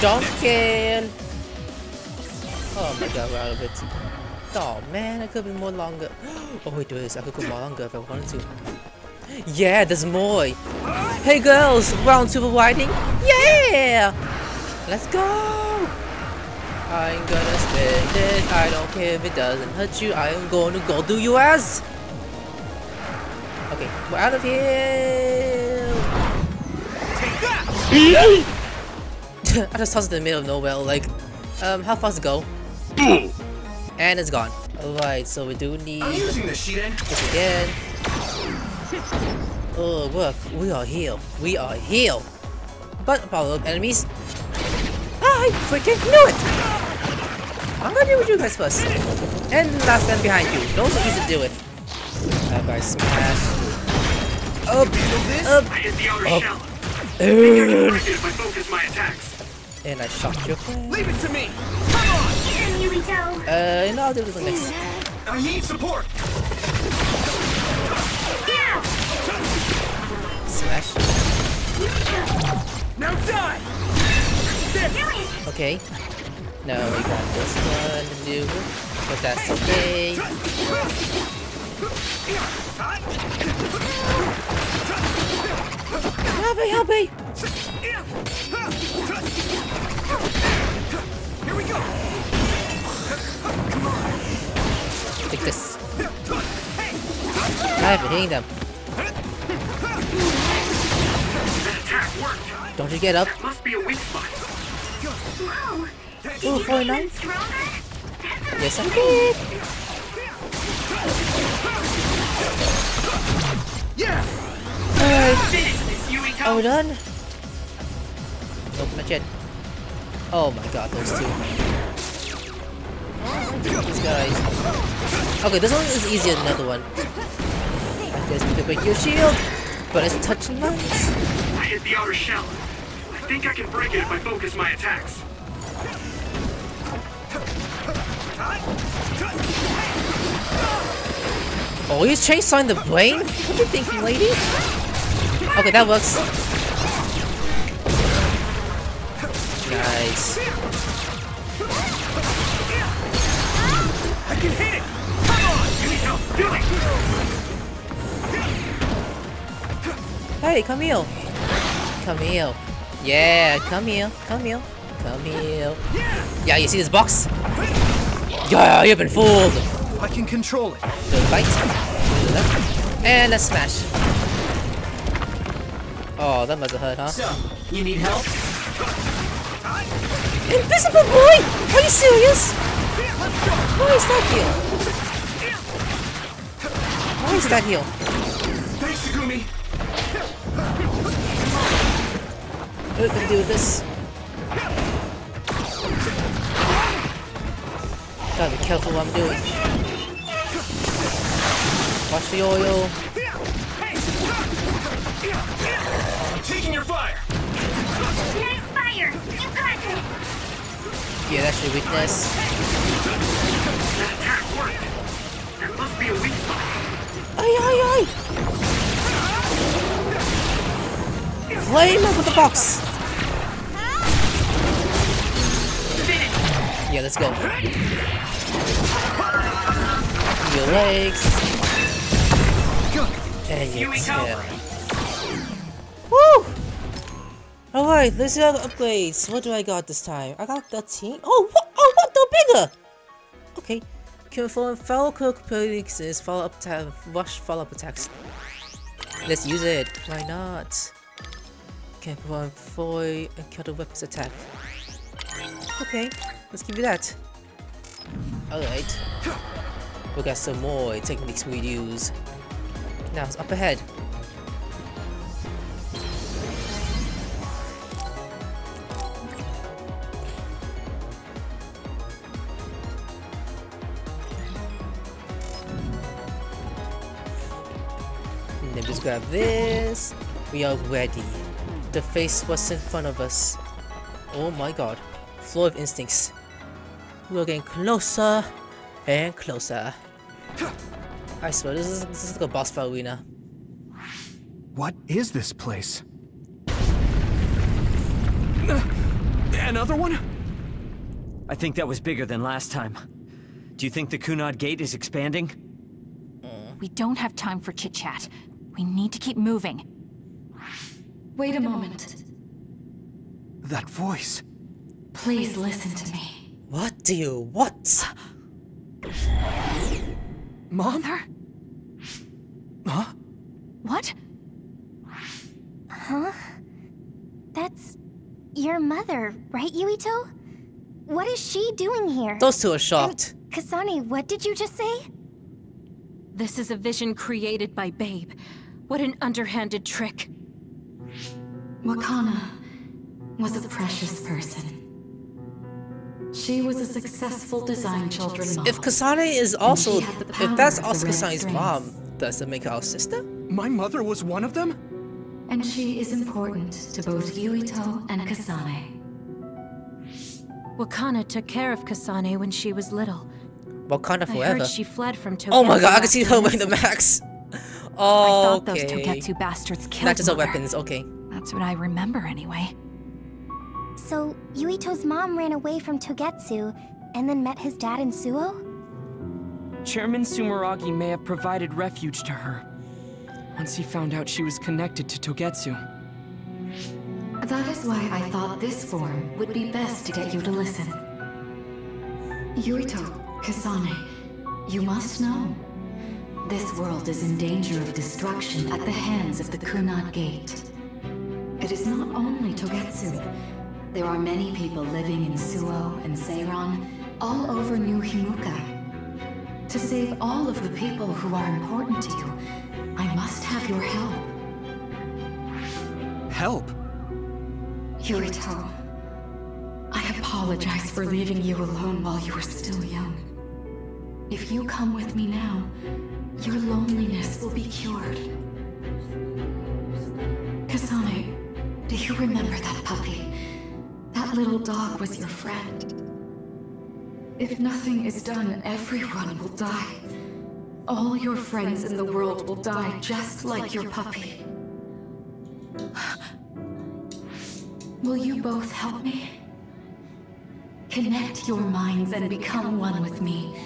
[SPEAKER 1] Don't kill. Oh my god, we're out of it. Oh man, I could be more longer. Oh wait, there is. I could go more longer if I wanted to. Yeah, there's more. Hey girls, round two for riding. Yeah! Let's go! I ain't gonna spend it. I don't care if it doesn't hurt you. I am going to go do your ass. Okay, we're out of here. I just tossed it in the middle of nowhere, like, um, how fast to go? and it's gone. Alright, so we do need
[SPEAKER 7] I'm using the sheet end.
[SPEAKER 1] this again. Oh, look, we are here. We are here. But power up enemies. I freaking knew it! I'm gonna deal with you guys first. And the last man behind you. Those are easy to deal with. That guy smash. Up, up,
[SPEAKER 7] I hit the outer
[SPEAKER 1] Up.
[SPEAKER 7] shell. I think I can
[SPEAKER 1] and,
[SPEAKER 7] break I focus my attacks.
[SPEAKER 1] and I shot your friend.
[SPEAKER 7] Leave it to me. Come on.
[SPEAKER 2] Here we go.
[SPEAKER 1] Uh, no, I'll do this one next.
[SPEAKER 7] I need support.
[SPEAKER 2] Yeah.
[SPEAKER 1] Smash.
[SPEAKER 7] Now die.
[SPEAKER 1] Okay. No, we got this one to do, but that's okay. Help me, help me!
[SPEAKER 7] Here we go.
[SPEAKER 1] Take this. I've been hitting them.
[SPEAKER 7] That attack worked.
[SPEAKER 1] Don't you get up?
[SPEAKER 7] Must be a weak spot.
[SPEAKER 2] Whoa!
[SPEAKER 1] Ooh, 49.
[SPEAKER 2] Stronger?
[SPEAKER 1] Yes, I did. Alright. Are done? Nope, not yet. Oh my god, those two. These guys. Okay, this one is easier than the other one. I guess we can break your shield, but it's touching mines.
[SPEAKER 7] I hit the outer shell. I think I can break it if I focus my attacks.
[SPEAKER 1] Oh, he's chainsawing the brain? What are you thinking, lady? Okay, that works. Nice. Hey, come here. Come here. Yeah, come here. Come here. Come here. Yeah, you see this box? Yeah, you've been fooled.
[SPEAKER 3] I can control it.
[SPEAKER 1] Do the bite. Do the left. And a smash. Oh, that must have hurt, huh?
[SPEAKER 10] So, you need help?
[SPEAKER 1] Invisible boy! Are you serious? Why is that here? Why is that here?
[SPEAKER 7] Thanks, Tsugumi!
[SPEAKER 1] What can do with this? Gotta be careful what I'm doing. Watch the oil.
[SPEAKER 7] I'm taking your fire!
[SPEAKER 2] Nice fire! You got it!
[SPEAKER 1] Yeah, that's your weakness.
[SPEAKER 7] That attack worked! There must be a weak spot.
[SPEAKER 1] Ay, ay, ay! Flame up with the box! Yeah, let's go. Your legs. And your tail. Woo! Alright, let's see the upgrades. What do I got this time? I got 13. Oh, what? Oh, what? They're bigger! Okay. Can follow quick predictions, follow up attack, rush follow up attacks. Let's use it. Why not? Can perform foil and counter weapons attack. Okay, let's give you that. Alright. We got some more techniques we use. Now it's up ahead. And then just grab this. We are ready. The face was in front of us. Oh my god. Flow of instincts. We're getting closer and closer. I swear, this is, this is like a boss fight arena.
[SPEAKER 3] What is this place? Another one?
[SPEAKER 10] I think that was bigger than last time. Do you think the Kunad Gate is expanding?
[SPEAKER 5] We don't have time for chit-chat. We need to keep moving.
[SPEAKER 11] Wait a moment.
[SPEAKER 3] That voice.
[SPEAKER 11] Please listen to me.
[SPEAKER 1] What do you want?
[SPEAKER 3] Mom?
[SPEAKER 5] Mother?
[SPEAKER 3] Huh?
[SPEAKER 5] What?
[SPEAKER 6] Huh? That's your mother, right, Yuito? What is she doing here?
[SPEAKER 1] Those two are shocked.
[SPEAKER 6] Kasane, what did you just say?
[SPEAKER 5] This is a vision created by Babe. What an underhanded trick.
[SPEAKER 11] Wakana was a precious person. She was a successful design children mom.
[SPEAKER 1] If Kasane is also,
[SPEAKER 11] she had the
[SPEAKER 1] if that's
[SPEAKER 11] power of
[SPEAKER 1] also Kasane's
[SPEAKER 11] strings.
[SPEAKER 1] mom, does that make her our sister?
[SPEAKER 3] My mother was one of them?
[SPEAKER 11] And she is important to both Yuito and Kasane.
[SPEAKER 5] Wakana took care of Kasane when she was little.
[SPEAKER 1] Wakanda
[SPEAKER 5] I
[SPEAKER 1] forever.
[SPEAKER 5] heard she fled from Togetsu
[SPEAKER 1] Oh my god, I can see
[SPEAKER 5] after
[SPEAKER 1] her wearing the
[SPEAKER 5] Nexus.
[SPEAKER 1] max.
[SPEAKER 5] I
[SPEAKER 1] Oh,
[SPEAKER 5] thought those
[SPEAKER 1] okay.
[SPEAKER 5] Togetsu bastards killed
[SPEAKER 1] Not just her weapons, okay.
[SPEAKER 5] That's what I remember anyway.
[SPEAKER 6] So, Yuito's mom ran away from Togetsu and then met his dad in Suoh?
[SPEAKER 9] Chairman Sumeragi may have provided refuge to her. Once he found out she was connected to Togetsu.
[SPEAKER 11] That is why I thought this form would be best to get you to listen. Yuito, Kasane, you must know. This world is in danger of destruction at the hands of the Kunad Gate. It is not only Togetsu. There are many people living in Suoh and Seiran, all over New Himuka. To save all of the people who are important to you, I must have your help.
[SPEAKER 3] Help?
[SPEAKER 11] Yuito, I apologize for leaving you alone while you were still young. If you come with me now, your loneliness will be cured. Kasane, do you remember that puppy? That little dog was your friend. If nothing is done, everyone will die. All your friends in the world will die just like your puppy. Will you both help me? Connect your minds and become one with me.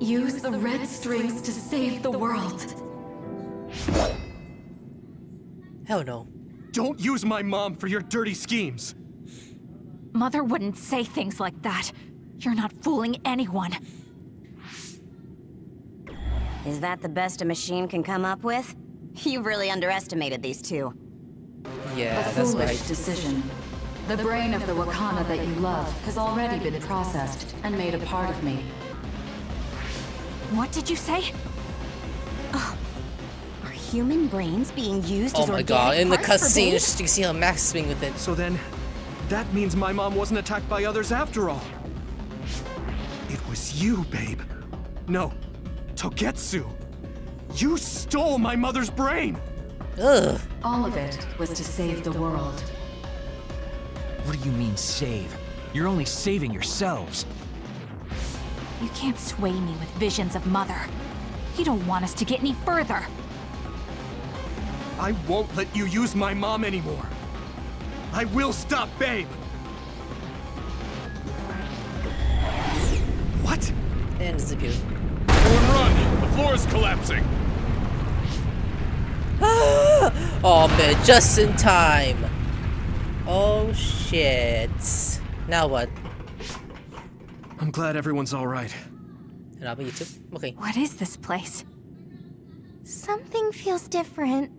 [SPEAKER 11] Use the red strings to save the world.
[SPEAKER 1] Hell no.
[SPEAKER 3] Don't use my mom for your dirty schemes.
[SPEAKER 5] Mother wouldn't say things like that. You're not fooling anyone.
[SPEAKER 6] Is that the best a machine can come up with? You've really underestimated these two.
[SPEAKER 1] Yeah,
[SPEAKER 11] a
[SPEAKER 1] that's
[SPEAKER 11] foolish
[SPEAKER 1] right.
[SPEAKER 11] decision. The brain of the Wakana that you love has already been processed and made a part of me.
[SPEAKER 5] What did you say?
[SPEAKER 6] Are human brains being used
[SPEAKER 1] Oh
[SPEAKER 6] as
[SPEAKER 1] my god, in the
[SPEAKER 6] parts for
[SPEAKER 1] cutscene, you
[SPEAKER 6] babes?
[SPEAKER 1] see how Max is swing with it.
[SPEAKER 3] So then, that means my mom wasn't attacked by others after all. It was you, babe. No, Togetsu. You stole my mother's brain!
[SPEAKER 1] Ugh.
[SPEAKER 11] All of it was to save the world.
[SPEAKER 8] What do you mean, save? You're only saving yourselves.
[SPEAKER 5] You can't sway me with visions of Mother. You don't want us to get any further.
[SPEAKER 3] I won't let you use my mom anymore. I will stop Babe. What?
[SPEAKER 1] And disappeared.
[SPEAKER 7] Everyone run! The floor is collapsing!
[SPEAKER 1] oh man, just in time. Oh shit. Now what?
[SPEAKER 3] I'm glad everyone's all right.
[SPEAKER 1] And I'll be you too. Okay.
[SPEAKER 5] What is this place?
[SPEAKER 6] Something feels different.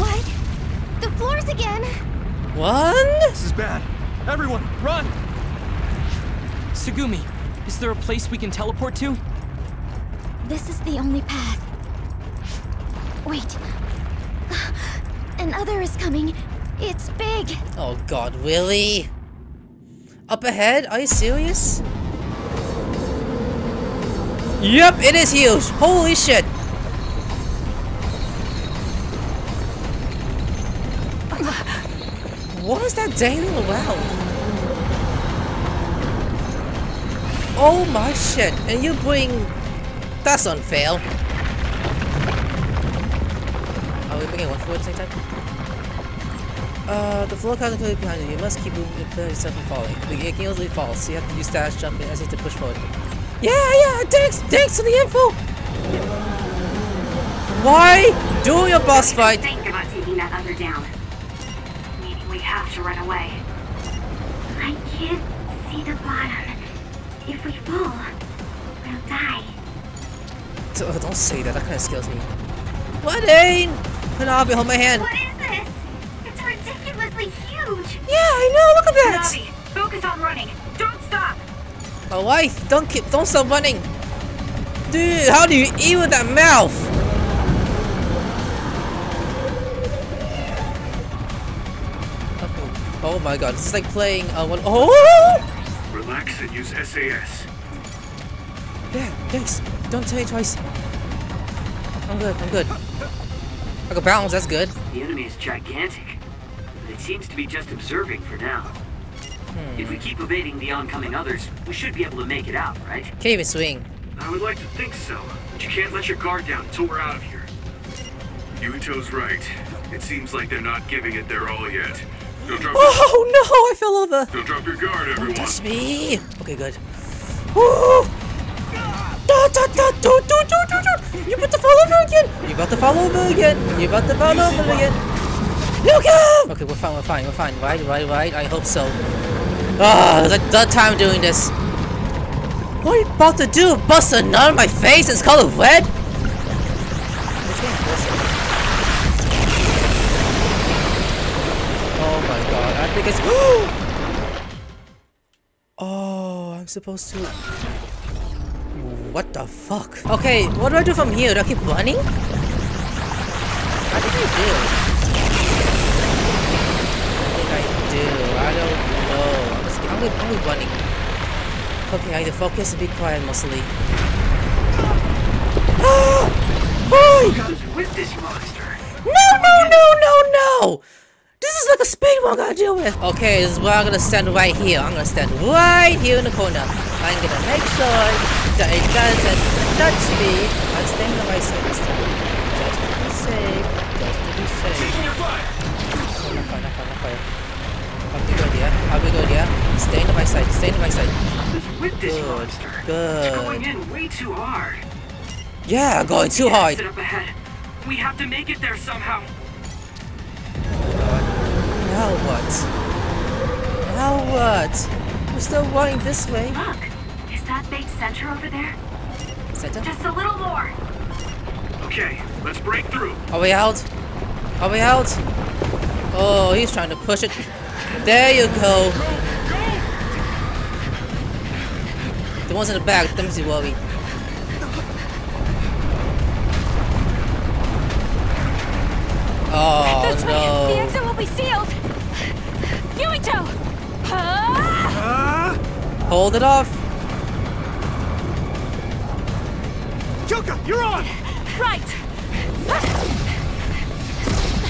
[SPEAKER 6] What? The floors again!
[SPEAKER 1] One?
[SPEAKER 3] This is bad. Everyone, run!
[SPEAKER 9] Tsugumi, is there a place we can teleport to?
[SPEAKER 6] This is the only path. Wait. Another is coming. It's big.
[SPEAKER 1] Oh god, really? Up ahead? Are you serious? Yep, it is huge! Holy shit! Is well. Oh my shit, and you bring... That's unfair. Are we bringing one forward at the same time? Uh, the floor counter clearly behind you. You must keep moving to prevent yourself from falling. The game easily falls, so you have to use dash jumping as you to push forward. Yeah, yeah, thanks, thanks for the info! Why? do a boss fight,
[SPEAKER 2] Think about taking that other down. Have to run away. I can't see the bottom. If we fall, we'll die.
[SPEAKER 1] Oh, don't say that, that kind of scares me. What ain't? Hanabi, hold my hand.
[SPEAKER 2] What is this? It's ridiculously huge.
[SPEAKER 1] Yeah, I know, look at that!
[SPEAKER 2] Navi, focus on running. Don't stop.
[SPEAKER 1] My wife, don't keep, don't stop running. Dude, how do you eat with that mouth? Oh my god, this is like playing uh, one. Oh!
[SPEAKER 7] Relax and use SAS.
[SPEAKER 1] Yeah, thanks. Don't say it twice. I'm good, I'm good. I got balance, that's good.
[SPEAKER 10] The enemy is gigantic, but it seems to be just observing for now. If we keep evading the oncoming others, we should be able to make it out, right?
[SPEAKER 1] Can't even swing.
[SPEAKER 7] I would like to think so, but you can't let your guard down until we're out of here. Yuito's right. It seems like they're not giving it their all yet.
[SPEAKER 1] Oh no, I fell over.
[SPEAKER 7] don't drop your guard,
[SPEAKER 1] Don't
[SPEAKER 7] everyone.
[SPEAKER 1] touch me. Okay, good. Woo! Da, da, da, do, do, do, do, do. You about to fall over again. You about to fall over again. You about to fall over again. Look out! Okay, we're fine, we're fine, we're fine. Right, right, right. I hope so. Ah, it's like third time doing this. What are you about to do? Bust a nut on my face and call it red? My god, I think it's- Oh, I'm supposed to... What the fuck? Okay, what do I do from here? Do I keep running? I think I do. I think I do. I don't know. I'm just I'm gonna, I'm gonna running. Okay, I need to focus and be quiet mostly.
[SPEAKER 4] You guys with this monster.
[SPEAKER 1] No, no, no, no, no! This is like a speed one I gotta deal with. Okay, this is where I'm gonna stand right here. I'm gonna stand right here in the corner. I'm gonna make sure that it doesn't touch me. I'm staying on my side this time. Just to be safe. Just to be safe. Oh, not fire, not fire, not fire. I'll be good, yeah? I'll be good, yeah? Stay on my side, stay on my side.
[SPEAKER 4] With this
[SPEAKER 1] Good,
[SPEAKER 4] monster. It's going
[SPEAKER 1] good.
[SPEAKER 4] in way too hard.
[SPEAKER 1] Yeah, going too hard.
[SPEAKER 4] Up ahead. We have to make it there somehow.
[SPEAKER 1] Now what? Now what? We're still going this way.
[SPEAKER 2] Look, is that big center over there?
[SPEAKER 1] Center?
[SPEAKER 2] Just a little more.
[SPEAKER 7] Okay, let's break through.
[SPEAKER 1] Are we out? Are we out? Oh, he's trying to push it. There you go. The ones in the back, them see worry. Oh
[SPEAKER 5] This way! The exit will be sealed! Yuito! Ah!
[SPEAKER 1] Hold it off.
[SPEAKER 3] Kyoka, you're on!
[SPEAKER 5] Right!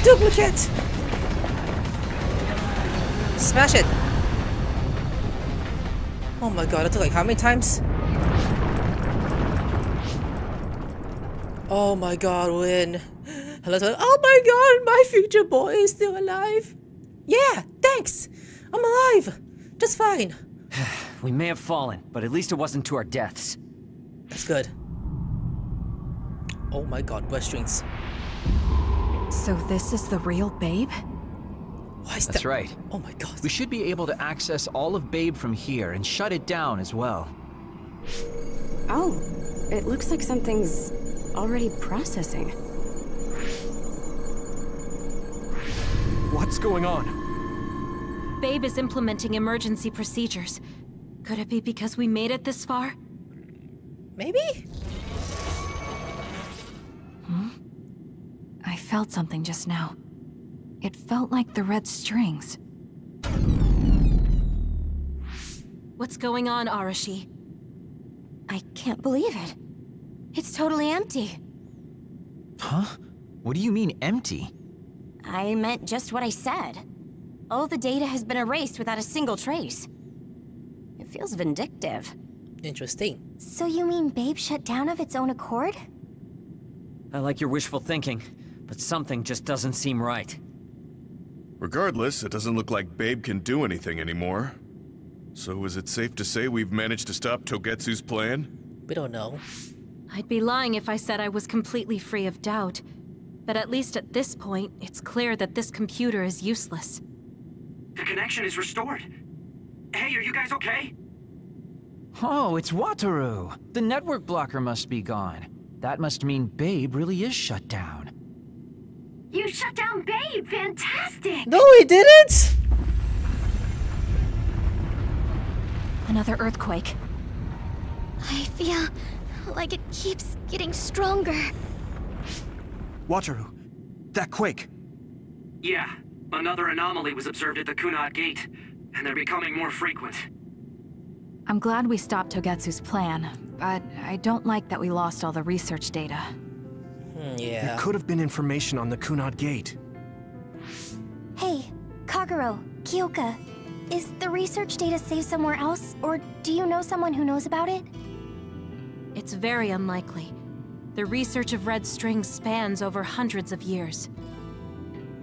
[SPEAKER 1] Duplicate. Smash it. Oh my god, it took like how many times? Oh my god, win. Hello, hello. Oh my god, my future boy is still alive. Yeah, thanks. I'm alive. Just fine.
[SPEAKER 9] We may have fallen, but at least it wasn't to our deaths.
[SPEAKER 1] That's good. Oh my god, West strings.
[SPEAKER 5] So this is the real Babe?
[SPEAKER 1] Why is
[SPEAKER 8] That's
[SPEAKER 1] that?
[SPEAKER 8] right.
[SPEAKER 1] Oh my god.
[SPEAKER 8] We should be able to access all of Babe from here and shut it down as well.
[SPEAKER 12] Oh, it looks like something's already processing.
[SPEAKER 3] What's going on?
[SPEAKER 5] Babe is implementing emergency procedures. Could it be because we made it this far?
[SPEAKER 1] Maybe? Hmm?
[SPEAKER 5] I felt something just now. It felt like the red strings. What's going on, Arashi?
[SPEAKER 6] I can't believe it. It's totally empty.
[SPEAKER 8] Huh? What do you mean empty?
[SPEAKER 6] I meant just what I said. All the data has been erased without a single trace. It feels vindictive.
[SPEAKER 1] Interesting.
[SPEAKER 6] So you mean Babe shut down of its own accord?
[SPEAKER 9] I like your wishful thinking, but something just doesn't seem right.
[SPEAKER 7] Regardless, it doesn't look like Babe can do anything anymore. So is it safe to say we've managed to stop Togetsu's plan?
[SPEAKER 1] We don't know.
[SPEAKER 5] I'd be lying if I said I was completely free of doubt. But at least at this point, it's clear that this computer is useless.
[SPEAKER 4] The connection is restored. Hey, are you guys okay?
[SPEAKER 8] Oh, it's Wataru! The network blocker must be gone. That must mean Babe really is shut down.
[SPEAKER 2] You shut down Babe! Fantastic!
[SPEAKER 1] No, he didn't!
[SPEAKER 5] Another earthquake.
[SPEAKER 6] I feel like it keeps getting stronger.
[SPEAKER 3] Wataru, that quake.
[SPEAKER 4] Yeah, another anomaly was observed at the Kunad Gate, and they're becoming more frequent.
[SPEAKER 5] I'm glad we stopped Togetsu's plan, but I don't like that we lost all the research data.
[SPEAKER 1] Hmm, yeah.
[SPEAKER 3] There could have been information on the Kunad Gate.
[SPEAKER 6] Hey, Kagero, Kyoka, is the research data saved somewhere else, or do you know someone who knows about it?
[SPEAKER 5] It's very unlikely. The research of red strings spans over hundreds of years.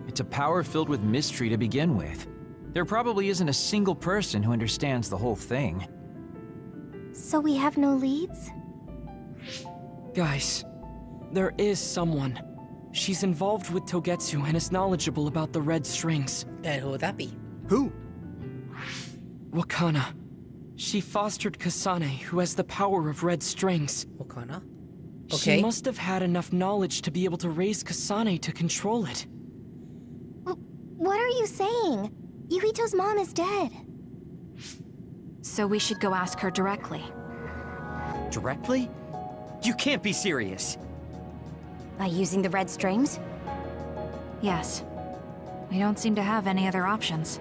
[SPEAKER 8] It's a power filled with mystery to begin with. There probably isn't a single person who understands the whole thing.
[SPEAKER 6] So we have no leads?
[SPEAKER 9] Guys, there is someone. She's involved with Togetsu and is knowledgeable about the red strings.
[SPEAKER 1] And who would that be?
[SPEAKER 3] Who?
[SPEAKER 9] Wakana. She fostered Kasane, who has the power of red strings.
[SPEAKER 1] Wakana?
[SPEAKER 9] She must have had enough knowledge to be able to raise Kasane to control it.
[SPEAKER 6] What are you saying? Yuito's mom is dead.
[SPEAKER 11] So we should go ask her directly.
[SPEAKER 10] Directly? You can't be serious.
[SPEAKER 6] By using the red strings?
[SPEAKER 11] Yes. We don't seem to have any other options.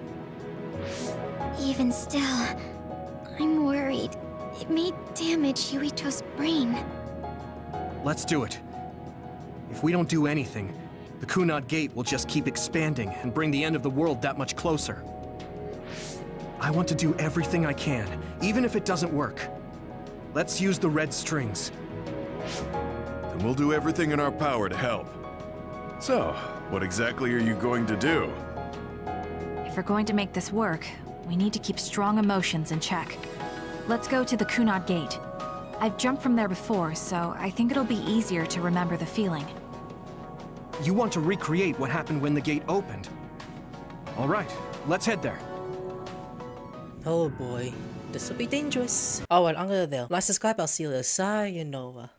[SPEAKER 2] Even still, I'm worried. It may damage Yuito's brain.
[SPEAKER 3] Let's do it. If we don't do anything, the Kunad Gate will just keep expanding and bring the end of the world that much closer. I want to do everything I can, even if it doesn't work. Let's use the red strings.
[SPEAKER 13] And we'll do everything in our power to help. So, what exactly are you going to do?
[SPEAKER 11] If we're going to make this work, we need to keep strong emotions in check. Let's go to the Kunad Gate. I've jumped from there before, so I think it'll be easier to remember the feeling.
[SPEAKER 3] You want to recreate what happened when the gate opened. All right, let's head there.
[SPEAKER 1] Oh boy. This will be dangerous. Oh, and under there. Like, subscribe, I'll see you later. Sayonara.